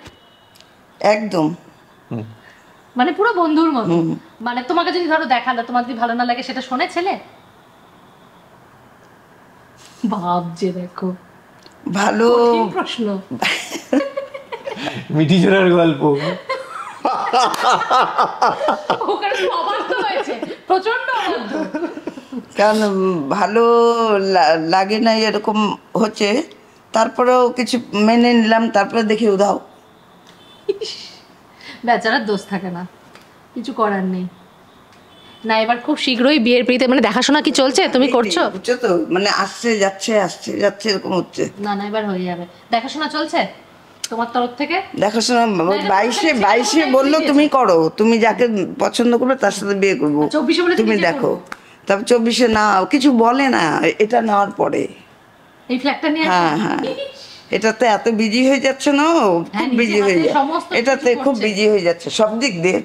একদম। মানে পুরো বন্ধুর মতো। মানে তোমাকে যদি ধরো দেখাল তোমার যদি ভালো না লাগে সেটা শোনে ছেলে? ভাবছে দেখো। ভালো। প্রশ্ন। মিঠিজোড়ার গল্প। ওখানে প্রচণ্ড কারণ ভালো লা- লাগে না এরকম হচ্ছে। তারপরেও কিছু মেনে নিলাম তারপরে দেখি উধাও। বেচারার দোষ থাকে না। কিছু করার নেই। না এবার খুব শীঘ্রই বিয়ের পিড়িতে মানে দেখাশোনা কি চলছে? তুমি করছ? বুঝছ তো মানে আসছে যাচ্ছে আসছে যাচ্ছে এরকম হচ্ছে। না না এবার হয়ে যাবে। দেখাশোনা চলছে তোমার তরফ থেকে? দেখাশোনা বাইশে বাইশে বলল তুমি করো তুমি যাকে পছন্দ করবে তার সাথে বিয়ে করব। আর 24 বলে তুমি দেখো। তারপর চব্বিশে না কিছু বলে না এটা নেওয়ার পরে। এই ফ্ল্যাটটা নিয়ে হ্যাঁ হ্যাঁ। এটাতে এত বিজি হয়ে যাচ্ছে না হ্যাঁ, খুব বিজি হয়ে কিছু এটাতে খুব বিজি হয়ে যাচ্ছে সব দিক দিয়ে।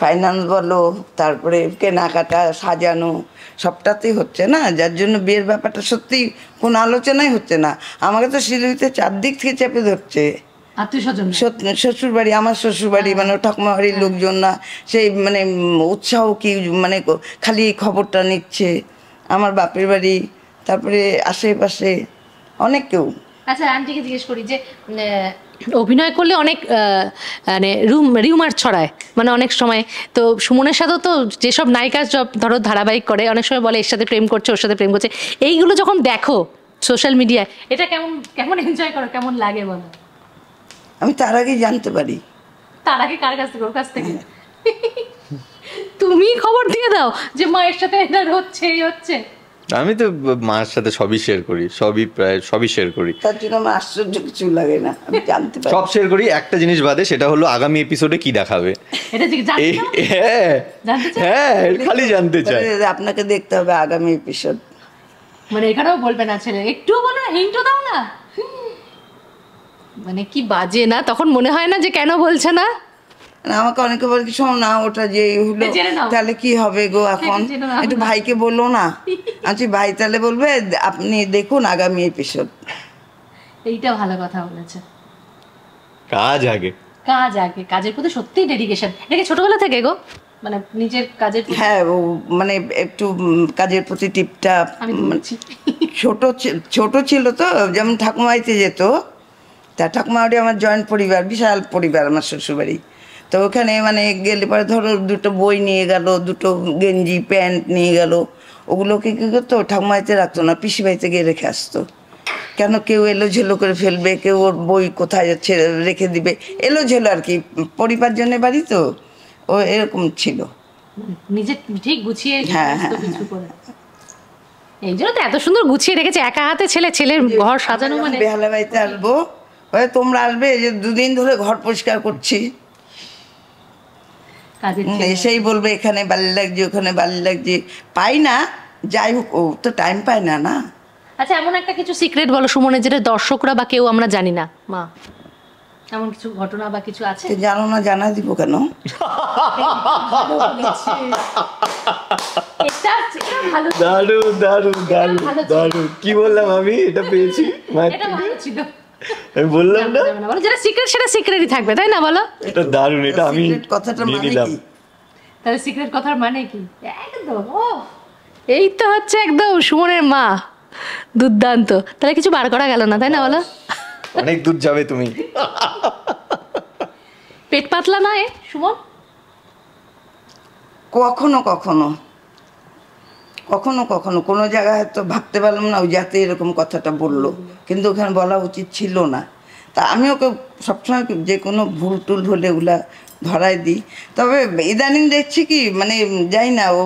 ফাইন্যান্স বলো তারপরে কেনাকাটা সাজানো সবটাতেই হচ্ছে না। যার জন্য বিয়ের ব্যাপারটা সত্যি কোনো আলোচনাই হচ্ছে না। আমাকে তো শিলিগুড়িতে চারদিক থেকে চেপে ধরছে। শ্বশুর বাড়ি আমার শ্বশুর বাড়ি মানে ঠাকুমা বাড়ির লোকজন না সেই মানে উৎসাহ কি মানে খালি খবরটা নিচ্ছে। আমার বাপের বাড়ি তারপরে আশেপাশে অনেক কেউ। আচ্ছা আন্টিকে জিজ্ঞেস করি যে অভিনয় করলে অনেক মানে রুম রিউমার ছড়ায়। মানে অনেক সময় তো সুমনের সাথেও তো যেসব নায়িকা সব ধরো ধারাবাহিক করে অনেক সময় বলে এর সাথে প্রেম করছে ওর সাথে প্রেম করছে। এইগুলো যখন দেখো সোশ্যাল মিডিয়ায় এটা কেমন কেমন এনজয় করো কেমন লাগে বলো? আমি তার আগেই জানতে পারি। তার আগে কার কাছ থেকে ওর কাছ থেকে? তুমি খবর দিয়ে দাও যে মায়ের সাথে এটা হচ্ছে এই হচ্ছে। আমি তো মার সাথে সবই শেয়ার করি সবই প্রায় সবই শেয়ার করি। তার জন্য আমার আশ্চর্য কিছু লাগে না আমি জানতে পারি। সব শেয়ার করি একটা জিনিস বাদে সেটা হলো আগামী এপিসোডে কি দেখাবে। এটা যে জানতে হ্যাঁ? হ্যাঁ খালি জানতে চাই। আপনাকে দেখতে হবে আগামী এপিসোড মানে এখানেও বলবে না ছেলে একটুও বলো না হিন্টও দাও না। মানে কি বাজে না তখন মনে হয় না যে কেন বলছে না? আমাকে অনেকে বলে কি শোনো না ওটা যে হলো তাহলে কি হবে গো এখন? একটু ভাইকে বলল না। আচ্ছা ভাই তাহলে বলবে আপনি দেখুন আগামী এপিসোড এইটা ভালো কথা বলেছে। কাজ আগে। কাজ আগে কাজের প্রতি সত্যিই ডেডিকেশন এটাকে ছোটবেলা থেকে গো মানে নিজের কাজের হ্যাঁ ও মানে একটু কাজের প্রতি টিপটা ছোট ছোট ছিল তো যেমন ঠাকুমাইতে যেত। তা ঠাকুমা আমার জয়েন্ট পরিবার বিশাল পরিবার আমার শ্বশুরবাড়ি। তো ওখানে মানে গেলে পরে ধরো দুটো বই নিয়ে গেল দুটো গেঞ্জি প্যান্ট নিয়ে গেল। ওগুলোকে কী করতো? ঠাকুমাইতে রাখতো না পিসি বাড়িতে গিয়ে রেখে আসতো। কেন কেউ এলো ঝেলো করে ফেলবে কেউ ওর বই কোথায় যাচ্ছে রেখে দিবে। এলো ঝেলো আর কি পরিবার জন্য বাড়ি তো ও এরকম ছিল। নিজে ঠিক গুছিয়ে হ্যাঁ, হ্যাঁ, এই জন্য তো এত সুন্দর গুছিয়ে রেখেছে একা হাতে ছেলে ছেলের ঘর সাজানো মানে বেহালা বাড়িতে আসব তোমরা আসবে যে দুদিন ধরে ঘর পরিষ্কার করছি। এসেই বলবে এখানে বালি লাগছে ওখানে বালি লাগছে। পাই না যাই হোক ও তো টাইম পায় না না? আচ্ছা এমন একটা কিছু সিক্রেট বলো সুমনের যেটা দর্শকরা বা কেউ আমরা জানি না মা। এমন কিছু ঘটনা বা কিছু আছে? জানো না জানা দিব কেন? দারুণ দারুণ দারুণ দারুণ। কি বললাম আমি? এটা পেয়েছি? এটা ভালো ছিল। আমি বললাম না বলো। যেটা সিক্রেট সেটা সিক্রেটই থাকবে তাই না বলো? এটা দারুণ এটা আমি কথাটা মানে কি? তাহলে সিক্রেট কথার মানে কি? একদম ও! এই তো হচ্ছে একদম সুমনের মা। দুর্দান্ত। তাহলে কিছু বার করা গেল না তাই না বলো? অনেক দূর যাবে তুমি। পেট পাতলা না এ সুমন? কখনো কখনো। কখনো কখনো। কোনো জায়গায় হয়তো ভাবতে পারলাম না ওই যাতে এরকম কথাটা বলল। কিন্তু ওখানে বলা উচিত ছিল না। তা আমি ওকে সবসময় যে কোনো ভুল টুল হলে ওগুলা ধরাই দিই। তবে ইদানিং দেখছি কি মানে যাই না ও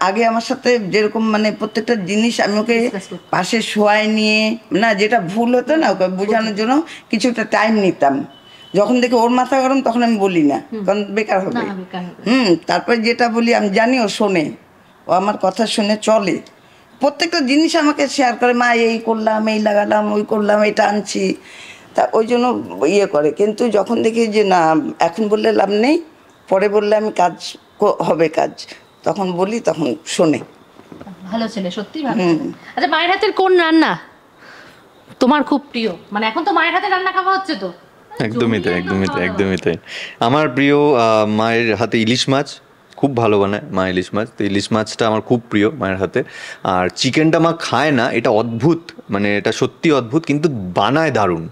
আগে আমার সাথে যেরকম মানে প্রত্যেকটা জিনিস আমি ওকে পাশে শোয়াই নিয়ে না যেটা ভুল হতো না ওকে বোঝানোর জন্য কিছুটা টাইম নিতাম। যখন দেখি ওর মাথা গরম তখন আমি বলি না। কারণ বেকার হবে। না বেকার হবে। হুম তারপরে যেটা বলি আমি জানি ও শোনে। ও আমার কথা শুনে চলে। প্রত্যেকটা জিনিস আমাকে শেয়ার করে মা এই করলাম এই লাগালাম ওই করলাম এটা আনছি। তা ওই জন্য ইয়ে করে। কিন্তু যখন দেখি যে না এখন বললে লাভ নেই পরে বললে আমি কাজ ক- হবে কাজ। তখন বলি তখন শোনে। ভালো ছেলে সত্যি ভালো আচ্ছা মায়ের হাতের কোন রান্না তোমার খুব প্রিয়? মানে এখন তো মায়ের হাতে রান্না খাওয়া হচ্ছে তো। একদমই তাই একদমই তাই একদমই তাই। আমার প্রিয় মায়ের হাতে ইলিশ মাছ। খুব ভালো বানায় মা ইলিশ মাছ। তো ইলিশ মাছটা আমার খুব প্রিয় মায়ের হাতে। আর চিকেনটা মা খায় না এটা অদ্ভুত মানে এটা সত্যি অদ্ভুত কিন্তু বানায় দারুণ।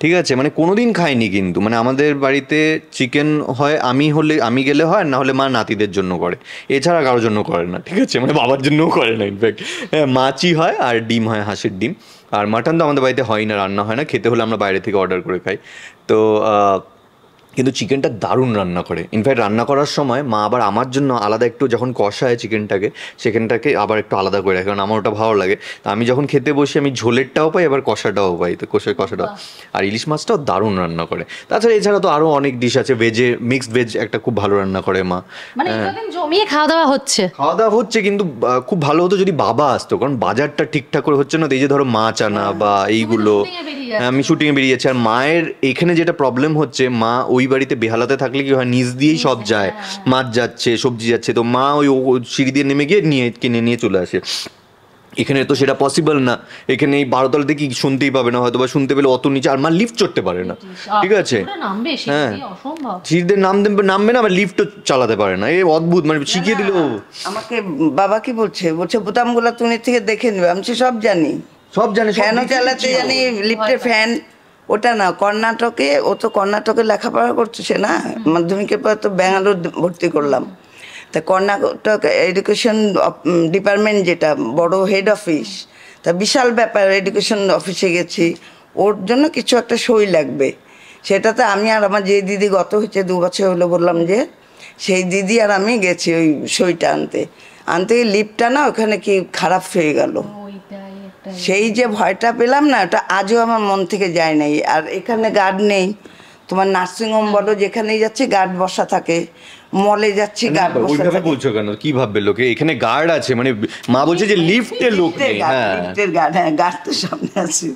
ঠিক আছে মানে কোনোদিন খাইনি কিন্তু মানে আমাদের বাড়িতে চিকেন হয় আমি হলে আমি গেলে হয় না হলে মা নাতিদের জন্য করে। এছাড়া কারোর জন্য করে না ঠিক আছে মানে বাবার জন্যও করে না ইনফ্যাক্ট মাছই হয় আর ডিম হয় হাঁসের ডিম। আর মাটন তো আমাদের বাড়িতে হয় না রান্না হয় না খেতে হলে আমরা বাইরে থেকে অর্ডার করে খাই। তো কিন্তু চিকেনটা দারুণ রান্না করে। ইনফ্যাক্ট রান্না করার সময় মা আবার আমার জন্য আলাদা একটু যখন কষায় চিকেনটাকে চিকেনটাকে আবার একটু আলাদা করে রাখে কারণ আমার ওটা ভালো লাগে। তো আমি যখন খেতে বসি আমি ঝোলেরটাও পাই আবার কষাটাও পাই। তো কষে কষাটা। আর ইলিশ মাছটাও দারুণ রান্না করে। তাছাড়া এছাড়া তো আরও অনেক ডিশ আছে ভেজে মিক্সড ভেজ একটা খুব ভালো রান্না করে মা। মানে জমিয়ে খাওয়া দাওয়া হচ্ছে। খাওয়া দাওয়া হচ্ছে কিন্তু খুব ভালো হতো যদি বাবা আসতো কারণ বাজারটা ঠিকঠাক করে হচ্ছে না তো এই যে ধরো মাছ আনা বা এইগুলো এ হ্যাঁ, আমি শুটিংয়ে বেরিয়ে যাচ্ছি আর মায়ের এখানে যেটা প্রবলেম হচ্ছে মা ওই বাড়িতে বেহালাতে থাকলে কি হয়? নিচ দিয়েই সব যায়। মাছ যাচ্ছে সবজি যাচ্ছে। তো মা ওই ও- সিঁড়ি দিয়ে নেমে গিয়ে নিয়ে কিনে নিয়ে চলে আসে। এখানে তো সেটা পসিবল না। এখানে এই বারোতলাতে কি শুনতেই পাবে না হয়তো বা শুনতে পেলে অত নিচে আর মা লিফট চড়তে পারে না। ঠিক আছে? হ্যাঁ। অসম্ভব। সিঁড়িতে নাম দেবে নামবে না আবার লিফটও চালাতে পারে না। এই অদ্ভুত মানে শিখিয়ে দিল। আমাকে বাবা কি বলছে? বলছে বোতামগুলো তুমি থেকে দেখে নেবে। আমি সব জানি। সব জানে ফ্যানও চালাতে। জানি লিফটের ফ্যান ওটা না কর্ণাটকে ও তো কর্ণাটকে লেখাপড়া করছে সে না? মাধ্যমিকের পর তো ব্যাঙ্গালোর ভর্তি করলাম। তা কর্ণাটক এডুকেশন ডিপার্টমেন্ট যেটা বড় হেড অফিস তা বিশাল ব্যাপার এডুকেশন অফিসে গেছি। ওর জন্য কিছু একটা সই লাগবে। সেটাতে আমি আর আমার যে দিদি গত হচ্ছে দু বছর হলো বললাম যে সেই দিদি আর আমি গেছি ওই সইটা আনতে। আনতে গিয়ে লিফটটা না ওখানে কি খারাপ হয়ে গেল। সেই যে ভয়টা পেলাম না ওটা আজও আমার মন থেকে যায় নাই। আর এখানে গার্ড নেই। তোমার নার্সিংহোম বলো যেখানেই যাচ্ছি গার্ড বসা থাকে। মলে যাচ্ছি গার্ড বসা ওইভাবে থাকে। বলছো কেন? কি ভাববে লোকে? এখানে গার্ড আছে মানে মা বলছে যে লিফটে লোক নেই হ্যাঁ। লিফটের গার্ড হ্যাঁ গার্ড তো সামনে আছে।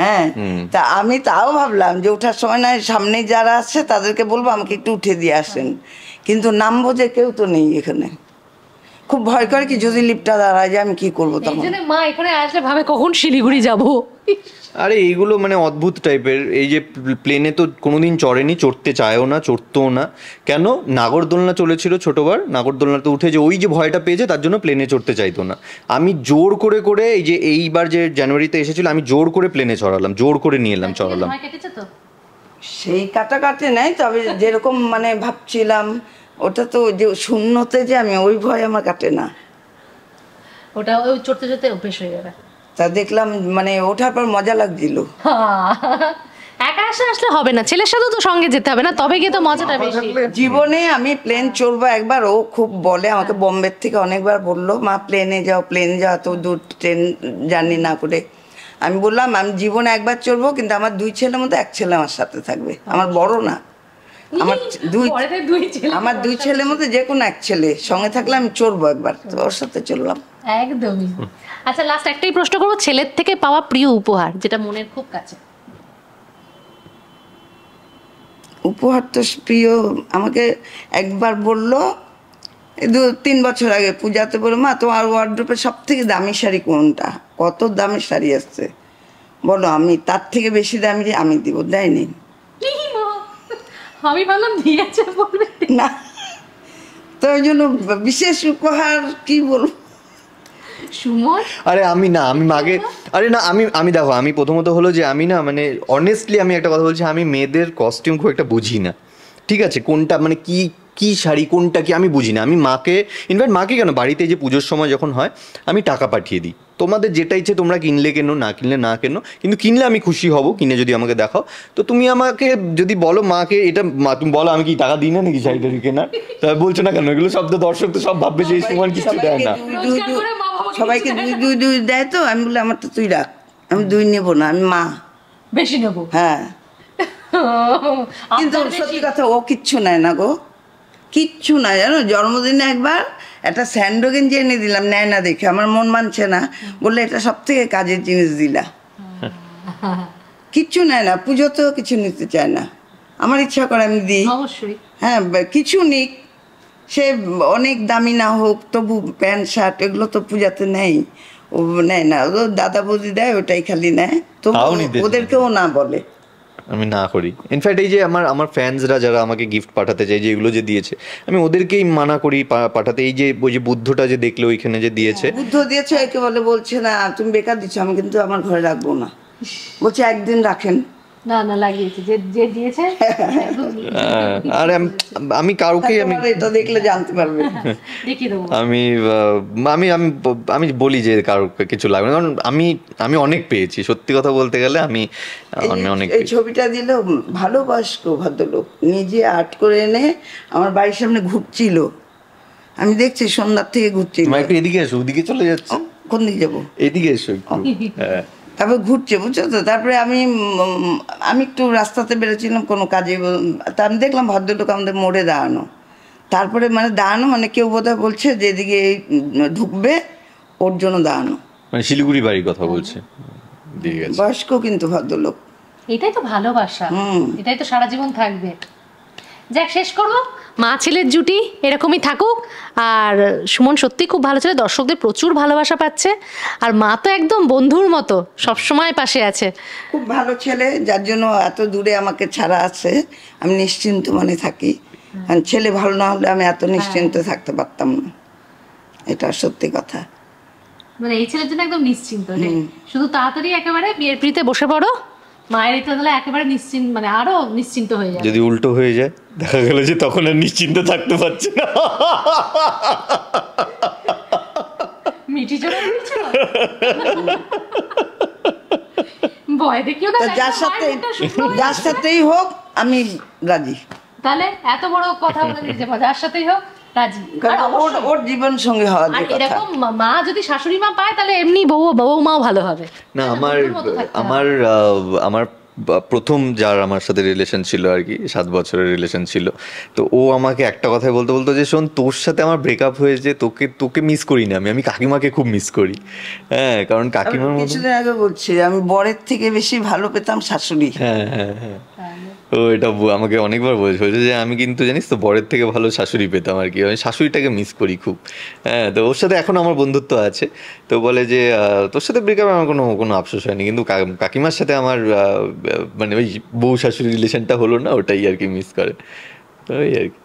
হ্যাঁ তা আমি তাও ভাবলাম যে ওঠার সময় না সামনে যারা আছে তাদেরকে বলব আমাকে একটু উঠে দিয়ে আসেন। কিন্তু নামবো যে কেউ তো নেই এখানে। খুব ভয় করে কি যদি লিফটটা দাঁড়ায় যায় আমি কি করব তখন। মা এখানে আসলে ভাবে কখন শিলিগুড়ি যাব। আরে এইগুলো মানে অদ্ভুত টাইপের। এই যে প্লেনে তো কোনোদিন চড়েনি চড়তে চায়ও না চড়তেও না। কেন? নাগরদোলনা চলেছিল ছোটবার নাগরদোলনাতে উঠে যে ওই যে ভয়টা পেয়েছে তার জন্য প্লেনে চড়তে চাইতো না। আমি জোর করে করে এই যে এইবার যে জানুয়ারিতে এসেছিল আমি জোর করে প্লেনে চড়ালাম জোর করে নিয়ে এলাম চড়ালাম। সেই কাটাকাটি নাই তবে যেরকম মানে ভাবছিলাম ওটা তো যে শূন্যতে যে আমি ওই ভয় আমার কাটে না। ওটা ওই চড়তে চড়তে অভ্যেস হয়ে যাবে। তা দেখলাম মানে ওঠার পর মজা লাগছিল। একা এসে আসলে হবে না। ছেলের সাথেও তো সঙ্গে যেতে হবে না তবে গিয়ে তো মজাটা বেশি। জীবনে আমি প্লেন চড়বো একবার ও খুব বলে আমাকে বোম্বের থেকে অনেকবার বলল মা প্লেনে যাও প্লেন যাও তো দূর ট্রেন জার্নি না করে। আমি বললাম আমি জীবনে একবার চড়বো কিন্তু আমার দুই ছেলের মধ্যে এক ছেলে আমার সাথে থাকবে আমার বড় না। আমার দুই দুই ছেলে আমার দুই ছেলের মধ্যে যে কোনো এক ছেলে সঙ্গে থাকলে আমি চড়বো একবার তো ওর সাথে চললাম একদমই। আচ্ছা লাস্ট একটাই প্রশ্ন করব ছেলের থেকে পাওয়া প্রিয় উপহার যেটা মনের খুব কাছে। উপহার তো প্রিয় আমাকে একবার বলল দু তিন বছর আগে পূজাতে বলে মা তোমার ওয়ার্ড্রোপে সব থেকে দামি শাড়ি কোনটা? কত দামি শাড়ি আসছে? বলো আমি তার থেকে বেশি দামি আমি দিব দেয়নি। আমি ভাবলাম দিয়েছে বলবে। না তো ওই জন্য বিশেষ উপহার কি বলব? সুমন? আরে আমি না আমি মাগে আরে না আমি আমি দেখো আমি প্রথমত হলো যে আমি না মানে অনেস্টলি আমি একটা কথা বলছি আমি মেয়েদের কস্টিউম খুব একটা বুঝি না। ঠিক আছে কোনটা মানে কি কি শাড়ি কোনটা কি আমি বুঝি না আমি মাকে ইনফ্যাক্ট মাকে কেন বাড়িতে যে পুজোর সময় যখন হয় আমি টাকা পাঠিয়ে দিই। তোমাদের যেটা ইচ্ছে তোমরা কিনলে কেনো না কিনলে না কেনো কিন্তু কিনলে আমি খুশি হব কিনে যদি আমাকে দেখাও। তো তুমি আমাকে যদি বলো মাকে এটা মা তুমি বলো আমি কি টাকা দিই না নাকি শাড়িটা কেনার? তা বলছো না কেন? এগুলো সব তো দর্শক তো সব ভাববে যে সময় কিছু দেয় না। সবাইকে দুই দুই দুই সবাইকে দুই দুই দুই দেয় তো? আমি বলি আমার তো তুই রাখ। আমি দুই নেব না আমি মা। বেশি নেব। হ্যাঁ। কিন্তু সত্যি কথা ও কিচ্ছু নেয় না গো। কিচ্ছু না জানো? জন্মদিনে একবার একটা স্যান্ডো গেঞ্জি এনে দিলাম নেয় না দেখে আমার মন মানছে না। বললে এটা সব থেকে কাজের জিনিস দিলা। কিচ্ছু নেয় না পুজোতেও কিছু নিতে চায় না। আমার ইচ্ছা করে আমি দিই। অবশ্যই। হ্যাঁ কিছু নিক সে অনেক দামি না হোক তবু প্যান্ট শার্ট এগুলো তো পূজাতে নেই। ও নেয় না ও দাদা বৌদি দেয় ওটাই খালি নেয়। তো। ওদেরকেও না বলে। আমি না করি। ইনফ্যাক্ট এই যে আমার আমার ফ্যান্সরা যারা আমাকে গিফট পাঠাতে চাই যে এগুলো যে দিয়েছে, আমি ওদেরকেই মানা করি পাঠাতে। এই যে, ওই যে বুদ্ধটা যে দেখলে ওইখানে যে দিয়েছে। বুদ্ধ দিয়েছে একে বলে বলছে, না, তুমি বেকার দিচ্ছ, আমি কিন্তু আমার ঘরে রাখব না। বলছে, একদিন রাখেন। না না লাগিয়েছে। যে যে দিয়েছে হ্যাঁ, আর আমি কাউকে আমি এটা দেখলে জানতে পারবে। দেখিয়ে দেবো। আমি আমি আমি আমি বলি যে কারোর কিছু লাগবে কারণ আমি আমি অনেক পেয়েছি। সত্যি কথা বলতে গেলে আমি আমি অনেক এই ছবিটা দিলেও ভালো বয়স্ক ভদ্রলোক। নিজে আর্ট করে এনে আমার বাড়ির সামনে ঘুরছিল। আমি দেখছি সন্ধ্যার থেকে ঘুরছিল। মা একটু এদিকে এসো ওদিকে চলে যাচ্ছে। কোন দিকে যাব? এদিকে এসো হ্যাঁ। তারপরে ঘুরছে বুঝছ তো? তারপরে আমি আমি একটু রাস্তাতে বেরোছিলাম কোনো কাজে তা আমি দেখলাম ভদ্রলোক আমাদের মোড়ে দাঁড়ানো। তারপরে মানে দাঁড়ানো মানে কেউ বোধহয় বলছে যে এদিকে ঢুকবে ওর জন্য দাঁড়ানো। মানে শিলিগুড়ি বাড়ির কথা বলছে। দিয়ে বয়স্ক কিন্তু ভদ্রলোক। এটাই তো ভালোবাসা। হুম। এটাই তো সারা জীবন থাকবে। যাক শেষ করব। মা ছেলের জুটি এরকমই থাকুক। আর সুমন সত্যি খুব ভালো ছেলে দর্শকদের প্রচুর ভালোবাসা পাচ্ছে। আর মা তো একদম বন্ধুর মতো সবসময় পাশে আছে। খুব ভালো ছেলে যার জন্য এত দূরে আমাকে ছাড়া আছে। আমি নিশ্চিন্ত মনে থাকি। আর ছেলে ভালো না হলে আমি এত নিশ্চিন্ত থাকতে পারতাম না। এটা সত্যি কথা। মানে এই ছেলের জন্য একদম নিশ্চিন্ত। শুধু তাড়াতাড়ি একেবারে বিয়ের পিড়িতে বসে পড়ো মায়ের এটা একেবারে নিশ্চিন্ত মানে আরও নিশ্চিন্ত হয়ে যায় যদি উল্টো হয়ে যায়। দেখা গেল যে তখন আর নিশ্চিন্ত থাকতে পারছি না। মিঠি ভয় দেখিও না যার সাথে যার সাথেই হোক আমি রাজি। তাহলে এত বড় কথা বলে দিয়েছে যার সাথেই হোক রাজি। ওর জীবন সঙ্গে আর এরকম মা- যদি শাশুড়ি মা পায় তাহলে এমনি বউ বউমাও ভালো হবে। না আমার। আমার আহ, আমার প্রথম যার আমার সাথে রিলেশন ছিল আর কি সাত বছরের রিলেশন ছিল তো ও আমাকে একটা কথাই বলতে বলতো যে শোন তোর সাথে আমার ব্রেকআপ হয়েছে তোকে তোকে মিস করি না আমি আমি কাকিমাকে খুব মিস করি। হ্যাঁ কারণ কাকিমা কাকিমার মতো কিছুদিন আগে বলছি আমি বরের থেকে বেশি ভালো পেতাম শাশুড়ি। হ্যাঁ হ্যাঁ। হ্যাঁ ও এটা ব- আমাকে অনেকবার বলেছে। বলছে যে আমি কিন্তু জানিস তো বরের থেকে ভালো শাশুড়ি পেতাম আর কি। আমি শাশুড়িটাকে মিস করি খুব। হ্যাঁ তো ওর সাথে এখন আমার বন্ধুত্ব আছে। তো বলে যে তোর সাথে ব্রেকআপ আমার কোনো কোনো আফসোস হয়নি। কিন্তু কাকিমার সাথে আমার মানে ওই বউ শাশুড়ি রিলেশনটা হলো না ওটাই আর কি মিস করে। ওই আর কি।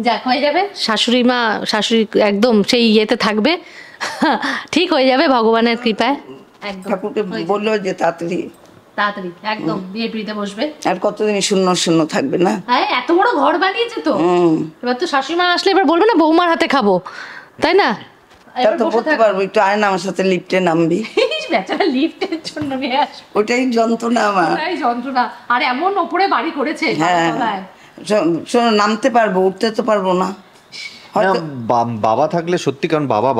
যাক হয়ে যাবে। শাশুড়ি মা শাশুড়ি একদম সেই ইয়েতে থাকবে। ঠিক হয়ে যাবে ভগবানের কৃপায়। একদম। ঠাকুরকে বলল যে তাড়াতাড়ি তাড়াতাড়ি একদম বিয়ে পিড়িতে বসবে। আর কতদিন শূন্য শূন্য থাকবে না? হ্যাঁ এত বড় ঘর বানিয়েছে তো। এবার তো শাশুড়ি মা আসলে এবার বলবে না বৌমার হাতে খাব তাই না? তা তো বলতে পারব একটু আয় না আমার সাথে লিফটে নামবি। বেচারা লিফটের জন্য নিয়ে আসবে। ওটাই যন্ত্রণা আমার। ওটাই যন্ত্রণা। আর এমন ওপরে বাড়ি করেছে হ্যাঁ। শোনো নামতে পারব উঠতে তো পারব না। বাবা থাকলে সত্যি কারণ বাবা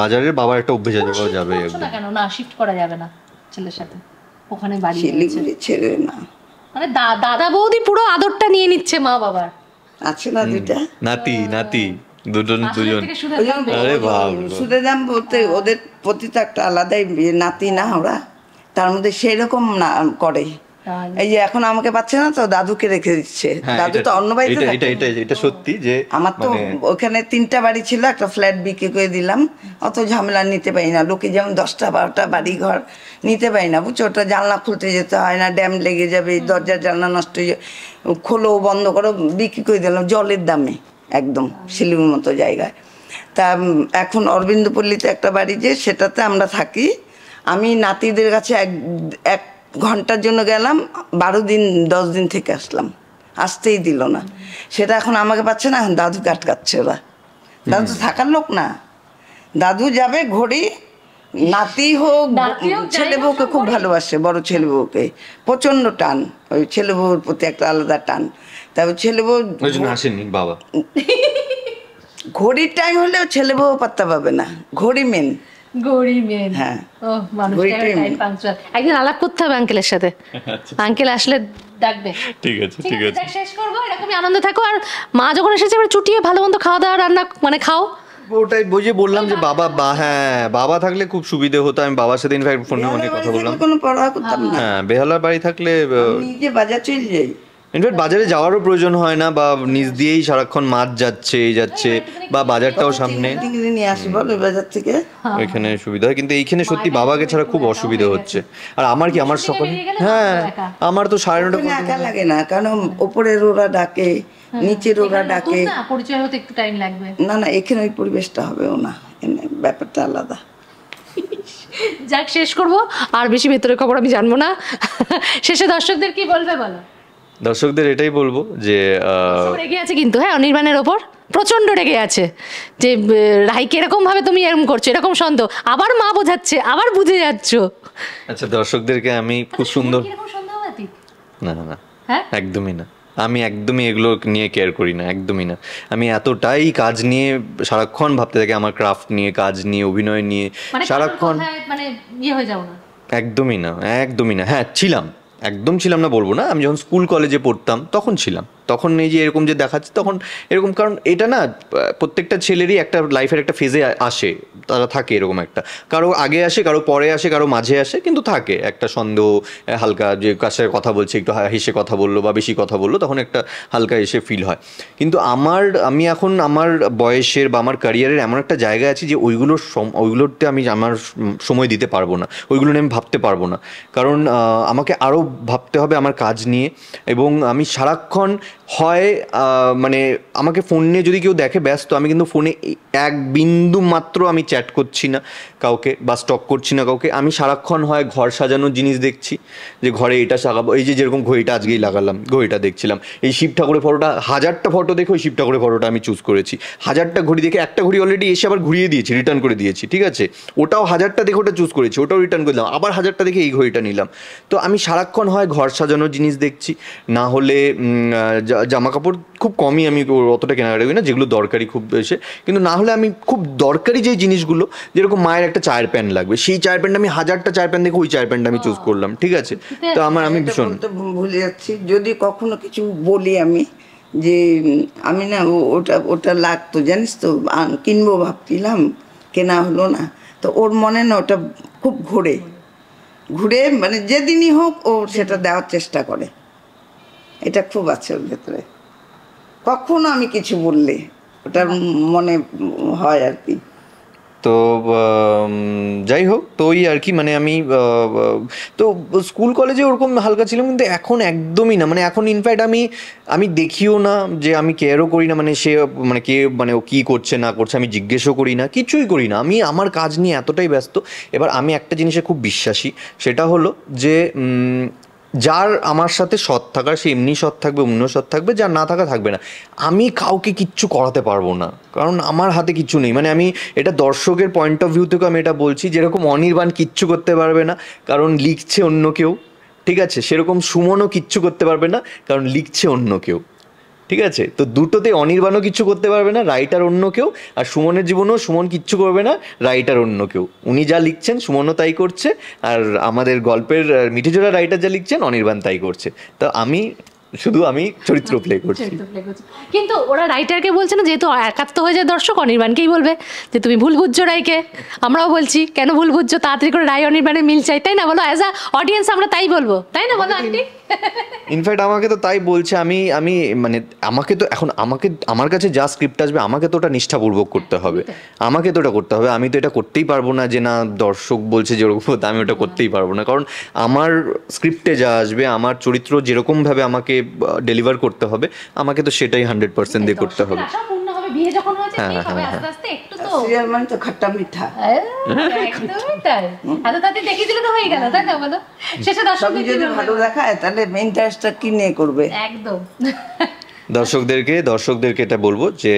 বাজারের বাবার একটা অভ্যেস যাবে কেন? না শিফট করা যাবে না ছেলের সাথে। ওখানে বাড়ি। শিলিগুড়ি ছেড়ে না। মানে দাদা বৌদি পুরো আদরটা নিয়ে নিচ্ছে মা বাবার। আছে না দুইটা? নাতি নাতি দুজন দুজন। আরে বাপ। রে দাম সুদেদাম বলতে ওদের প্রতি তো একটা আলাদাই নাতি না ওরা। তার মধ্যে সেরকম না করে। এই যে এখন আমাকে পাচ্ছে না তো দাদুকে রেখে দিচ্ছে। হ্যাঁ, দাদু তো অন্য বাড়িতে এটা- এটা এটা এটা সত্যি যে আমার তো মানে- ওখানে তিনটা বাড়ি ছিল একটা ফ্ল্যাট বিক্রি করে দিলাম। অত ঝামেলা নিতে পারি না। লোকে যেমন দশটা বারোটা বাড়ি ঘর নিতে পারি না বুঝছ? ওটা জানলা খুলতে যেতে হয় না ড্যাম লেগে যাবে দরজার জানলা নষ্ট হয়ে যাবে খোলো বন্ধ করো বিক্রি করে দিলাম জলের দামে একদম শিলিগুড়ির মতো জায়গায়। তা এখন অরবিন্দপল্লীতে একটা বাড়ি যে সেটাতে আমরা থাকি। আমি নাতিদের কাছে এক এক ঘণ্টার জন্য গেলাম বারো দিন দশ দিন থেকে আসলাম। আসতেই দিল না। সেটা এখন আমাকে পাচ্ছে না এখন দাদু কাটকাচ্ছে ওরা। দাদু থাকার লোক না। দাদু যাবে ঘড়ি নাতি হোক ছেলে বউকে খুব ভালোবাসে বড় ছেলে বউকে। প্রচণ্ড টান ওই ছেলে বউর প্রতি একটা আলাদা টান। তারপর ছেলে বউ আসেননি বাবা। ঘড়ির টাইম হলেও ছেলে বউ পাত্তা পাবে না। ঘড়ি মেন গৌরী মেন হ্যাঁ। ও পাঞ্চুয়াল একদিন আলাপ করতে হবে আঙ্কেলের সাথে। আঙ্কেল আসলে ডাকবে। ঠিক আছে ঠিক আছে শেষ করব এরকমই আনন্দে থাকো। আর মা যখন এসেছে এবার চুটিয়ে ভালো মন্দ খাওয়া দাওয়া রান্না মানে খাও। ওটাই বুঝে বললাম যে বাবা বা হ্যাঁ বাবা থাকলে খুব সুবিধে হতো। আমি বাবার সাথে ইনফ্যাক্ট ফোনে অনেক কথা বললাম। কোনো পড়া করতাম না। হ্যাঁ বেহালার বাড়ি থাকলে নিজে বাজার চলে যাই। ইনফ্যাক্ট বাজারে যাওয়ারও প্রয়োজন হয় না বা নিজ দিয়েই সারাক্ষণ মাছ যাচ্ছে এই যাচ্ছে বা বাজারটাও সামনে। নিয়ে আসি বলো বাজার থেকে। ওইখানে সুবিধা হয় কিন্তু এইখানে সত্যি বাবাকে ছাড়া খুব অসুবিধা হচ্ছে। আর আমার কি আমার সকালে হ্যাঁ আমার তো সাড়ে নটা একা লাগে না কারণ ওপরের ওরা ডাকে নিচের ওরা ডাকে। না পরিচয় হতে একটু টাইম লাগবে। না না এখানে ওই পরিবেশটা হবেও না ব্যাপারটা আলাদা। যাক শেষ করব আর বেশি ভেতরের খবর আমি জানব না। শেষে দর্শকদের কি বলবে বলো? দর্শকদের এটাই বলব যে রেগে আছে কিন্তু হ্যাঁ অনির্বাণের ওপর প্রচণ্ড রেগে আছে যে রাইকে এরকম ভাবে তুমি এরকম করছ এরকম সন্দেহ আবার মা বোঝাচ্ছে আবার বুঝে যাচ্ছ। আচ্ছা দর্শকদেরকে আমি খুব সুন্দর না না না হ্যাঁ? একদমই না। আমি একদমই এগুলো নিয়ে কেয়ার করি না একদমই না। আমি এতটাই কাজ নিয়ে সারাক্ষণ ভাবতে থাকি আমার ক্রাফট নিয়ে কাজ নিয়ে অভিনয় নিয়ে মানে সারাক্ষণ মানে ইয়ে হয়ে যাও না। একদমই না একদমই না। হ্যাঁ ছিলাম। একদম ছিলাম না বলব না। আমি যখন স্কুল কলেজে পড়তাম তখন ছিলাম। তখন এই যে এরকম যে দেখাচ্ছে, তখন এরকম কারণ এটা না, প্রত্যেকটা ছেলেরই একটা লাইফের একটা ফেজে আসে, তারা থাকে এরকম একটা। কারও আগে আসে, কারও পরে আসে, কারও মাঝে আসে, কিন্তু থাকে। একটা সন্দেহ হালকা যে সাথে কথা বলছে, একটু হেসে কথা বলল বা বেশি কথা বলল, তখন একটা হালকা এসে ফিল হয়। কিন্তু আমার, আমি এখন আমার বয়সের বা আমার ক্যারিয়ারের এমন একটা জায়গা আছি যে ওইগুলোর ওইগুলোতে আমি আমার সময় দিতে পারব না। ওইগুলো নিয়ে আমি ভাবতে পারব না। কারণ আমাকে আরও ভাবতে হবে আমার কাজ নিয়ে। এবং আমি সারাক্ষণ হয় মানে আমাকে ফোনে যদি কেউ দেখে, ব্যস্ত, আমি কিন্তু ফোনে এক বিন্দু মাত্র আমি চ্যাট করছি না। কাউকে বা স্টক করছি না কাউকে, আমি সারাক্ষণ হয় ঘর সাজানোর জিনিস দেখছি, যে ঘরে এটা সাজাবো, এই যে যেরকম ঘড়িটা আজকেই লাগালাম, ঘড়িটা দেখছিলাম, এই শিব ঠাকুরের ফটোটা হাজারটা ফটো দেখে ওই শিব ঠাকুরের ফটোটা আমি চুজ করেছি। হাজারটা ঘড়ি দেখে একটা ঘড়ি অলরেডি এসে আবার ঘুরিয়ে দিয়েছি রিটার্ন করে দিয়েছি, ঠিক আছে? ওটাও হাজারটা দেখে ওটা চুজ করেছি, ওটাও রিটার্ন করে দিলাম, আবার হাজারটা দেখে এই ঘড়িটা নিলাম। তো আমি সারাক্ষণ হয় ঘর সাজানোর জিনিস দেখছি, না হলে জামা কাপড় খুব কমই আমি অতটা কেনাকাটা করি না, যেগুলো দরকারি খুব এসে কিন্তু না হলে আমি খুব দরকারি যে জিনিসগুলো, যেরকম মায়ের একটা চায়ের প্যান্ট লাগবে। সেই চায়ের প্যান্ট আমি হাজারটা চায়ের প্যান দেখে ওই চায়ের প্যান্ট আমি চুজ করলাম ঠিক আছে? তো আমার আমি ভীষণ ভুলে যাচ্ছি। যদি কখনো কিছু বলি আমি যে আমি না ওটা ওটা লাগতো জানিস তো কিনবো ভাবছিলাম কেনা হলো না। তো ওর মনে না ওটা খুব ঘোরে। ঘুরে মানে যেদিনই হোক ও সেটা দেওয়ার চেষ্টা করে। এটা খুব আছে ওর ভেতরে। কখনো আমি কিছু বললে ওটার মনে হয় আর কি। তো যাই হোক তো ওই আর কি মানে আমি তো স্কুল কলেজে ওরকম হালকা ছিলাম, কিন্তু এখন একদমই না। মানে এখন ইনফ্যাক্ট আমি আমি দেখিও না যে আমি কেয়ারও করি না। মানে সে মানে কে মানে ও কী করছে, না করছে, আমি জিজ্ঞেসও করি না, কিছুই করি না। আমি, আমার কাজ নিয়ে এতটাই ব্যস্ত। এবার আমি একটা জিনিসে খুব বিশ্বাসী, সেটা হলো যে যার আমার সাথে সৎ থাকার, সে এমনি সৎ থাকবে অন্য সৎ থাকবে, যার না থাকা থাকবে না। আমি কাউকে কিচ্ছু করাতে পারব না, কারণ আমার হাতে কিচ্ছু নেই। মানে আমি এটা দর্শকের পয়েন্ট অফ ভিউ থেকে আমি এটা বলছি, যেরকম অনির্বাণ কিচ্ছু করতে পারবে না, কারণ লিখছে অন্য কেউ, ঠিক আছে? সেরকম সুমনও কিচ্ছু করতে পারবে না, কারণ লিখছে অন্য কেউ। ঠিক আছে? তো দুটোতে অনির্বাণও কিছু করতে পারবে না, রাইটার অন্য কেউ, আর সুমনের জীবনেও সুমন কিচ্ছু করবে না, রাইটার অন্য কেউ। উনি যা লিখছেন সুমনও তাই করছে, আর আমাদের গল্পের মিঠিজোড়া রাইটার যা লিখছেন, অনির্বাণ তাই করছে। তো আমি, শুধু আমি চরিত্র প্লে করছে। কিন্তু ওরা রাইটারকে বলছে না, যেহেতু একাত্ম হয়ে যায় দর্শক, অনির্বাণকেই বলবে যে, তুমি ভুল বুঝছ রায়কে। আমরাও বলছি, কেন ভুল বুঝছ? তাড়াতাড়ি করে রায় অনির্বাণের মিল চাই। তাই না বলো? অ্যাজ আ অডিয়েন্স আমরা তাই বলব। তাই না বলো, আন্টি? ইনফ্যাক্ট আমাকে তো তাই বলছে আমি আমি মানে আমাকে তো এখন আমাকে আমার কাছে যা স্ক্রিপ্ট আসবে আমাকে তো ওটা নিষ্ঠাপূর্বক করতে হবে। আমাকে তো ওটা করতে হবে। আমি তো এটা করতেই পারব না যে না দর্শক বলছে যেরকম আমি ওটা করতেই পারব না। কারণ আমার স্ক্রিপ্টে যা আসবে আমার চরিত্র যেরকমভাবে আমাকে ডেলিভার করতে হবে আমাকে তো সেটাই হান্ড্রেড পার্সেন্ট দিয়ে করতে হবে। বিয়ে যখন হয়েছে হ্যাঁ, ঠিক হ্যাঁ, আস্তে আস্তে একটু তো সিরিয়াল মানে তো খাট্টা মিঠা। হ্যাঁ, একদমই তাই। এত তাতে দিলে তো হয়ে গেল তাই না বলো? শেষে দর্শক সবই যদি ভালো দেখায় তাহলে ইন্টারেস্টটা কি নিয়ে করবে? একদম। দর্শকদেরকে দর্শকদেরকে এটা বলব যে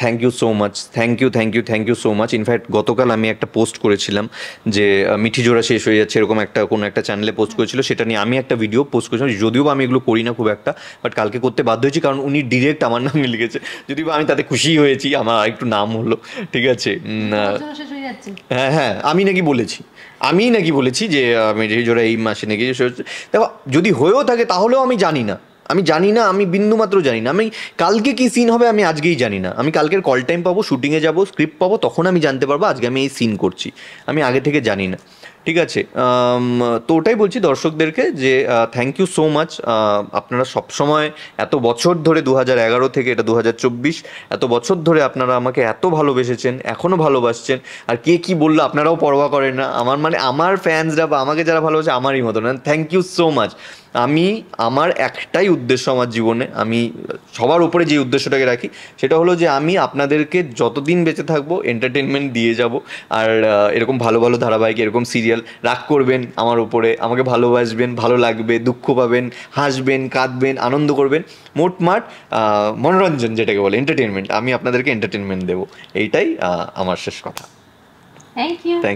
thank you so much thank you thank you thank you so much in fact গতকাল আমি একটা পোস্ট করেছিলাম যে মিঠি জোড়া শেষ হয়ে যাচ্ছে এরকম একটা কোনো একটা চ্যানেলে পোস্ট করেছিল সেটা নিয়ে আমি একটা ভিডিও পোস্ট করেছিলাম যদিও বা আমি এগুলো করি না খুব একটা বাট কালকে করতে বাধ্য হয়েছি কারণ উনি ডিরেক্ট আমার নামে লিখেছে। যদিও বা আমি তাতে খুশি হয়েছি আমার একটু নাম হলো ঠিক আছে? হয়ে হ্যাঁ আমি নাকি বলেছি আমি নাকি বলেছি যে আমি জোড়া এই মাসে নাকি। দেখো যদি হয়েও থাকে তাহলেও আমি জানি না। আমি জানি না, আমি বিন্দু মাত্র জানি না। আমি কালকে কি সিন হবে আমি আজকেই জানি না। আমি কালকের কল টাইম পাবো শুটিংয়ে যাব স্ক্রিপ্ট পাবো, তখন আমি জানতে পারব, আজকে আমি এই সিন করছি। আমি আগে থেকে জানি না। ঠিক আছে তো ওটাই বলছি দর্শকদেরকে যে থ্যাংক ইউ সো মাচ আপনারা সবসময় এত বছর ধরে দু হাজার এগারো থেকে এটা দু হাজার চব্বিশ, এত বছর ধরে আপনারা আমাকে এত ভালোবেসেছেন এখনও ভালোবাসছেন, আর কে কি বলল আপনারাও পরোয়া করেন না। আমার মানে আমার ফ্যান্সরা বা আমাকে যারা ভালোবাসে, আমারই মতন। থ্যাংক ইউ সো মাচ আমি আমার একটাই উদ্দেশ্য আমার জীবনে আমি সবার উপরে যে উদ্দেশ্যটাকে রাখি সেটা হলো যে আমি আপনাদেরকে যতদিন বেঁচে থাকব এন্টারটেনমেন্ট দিয়ে যাব। আর এরকম ভালো ভালো ধারাবাহিক এরকম সিরিয়াল রাগ করবেন আমার উপরে আমাকে ভালোবাসবেন ভালো লাগবে দুঃখ পাবেন হাসবেন কাঁদবেন আনন্দ করবেন মোটমাট মনোরঞ্জন যেটাকে বলে এন্টারটেনমেন্ট আমি আপনাদেরকে এন্টারটেনমেন্ট দেবো। এইটাই আমার শেষ কথা। Thank you thank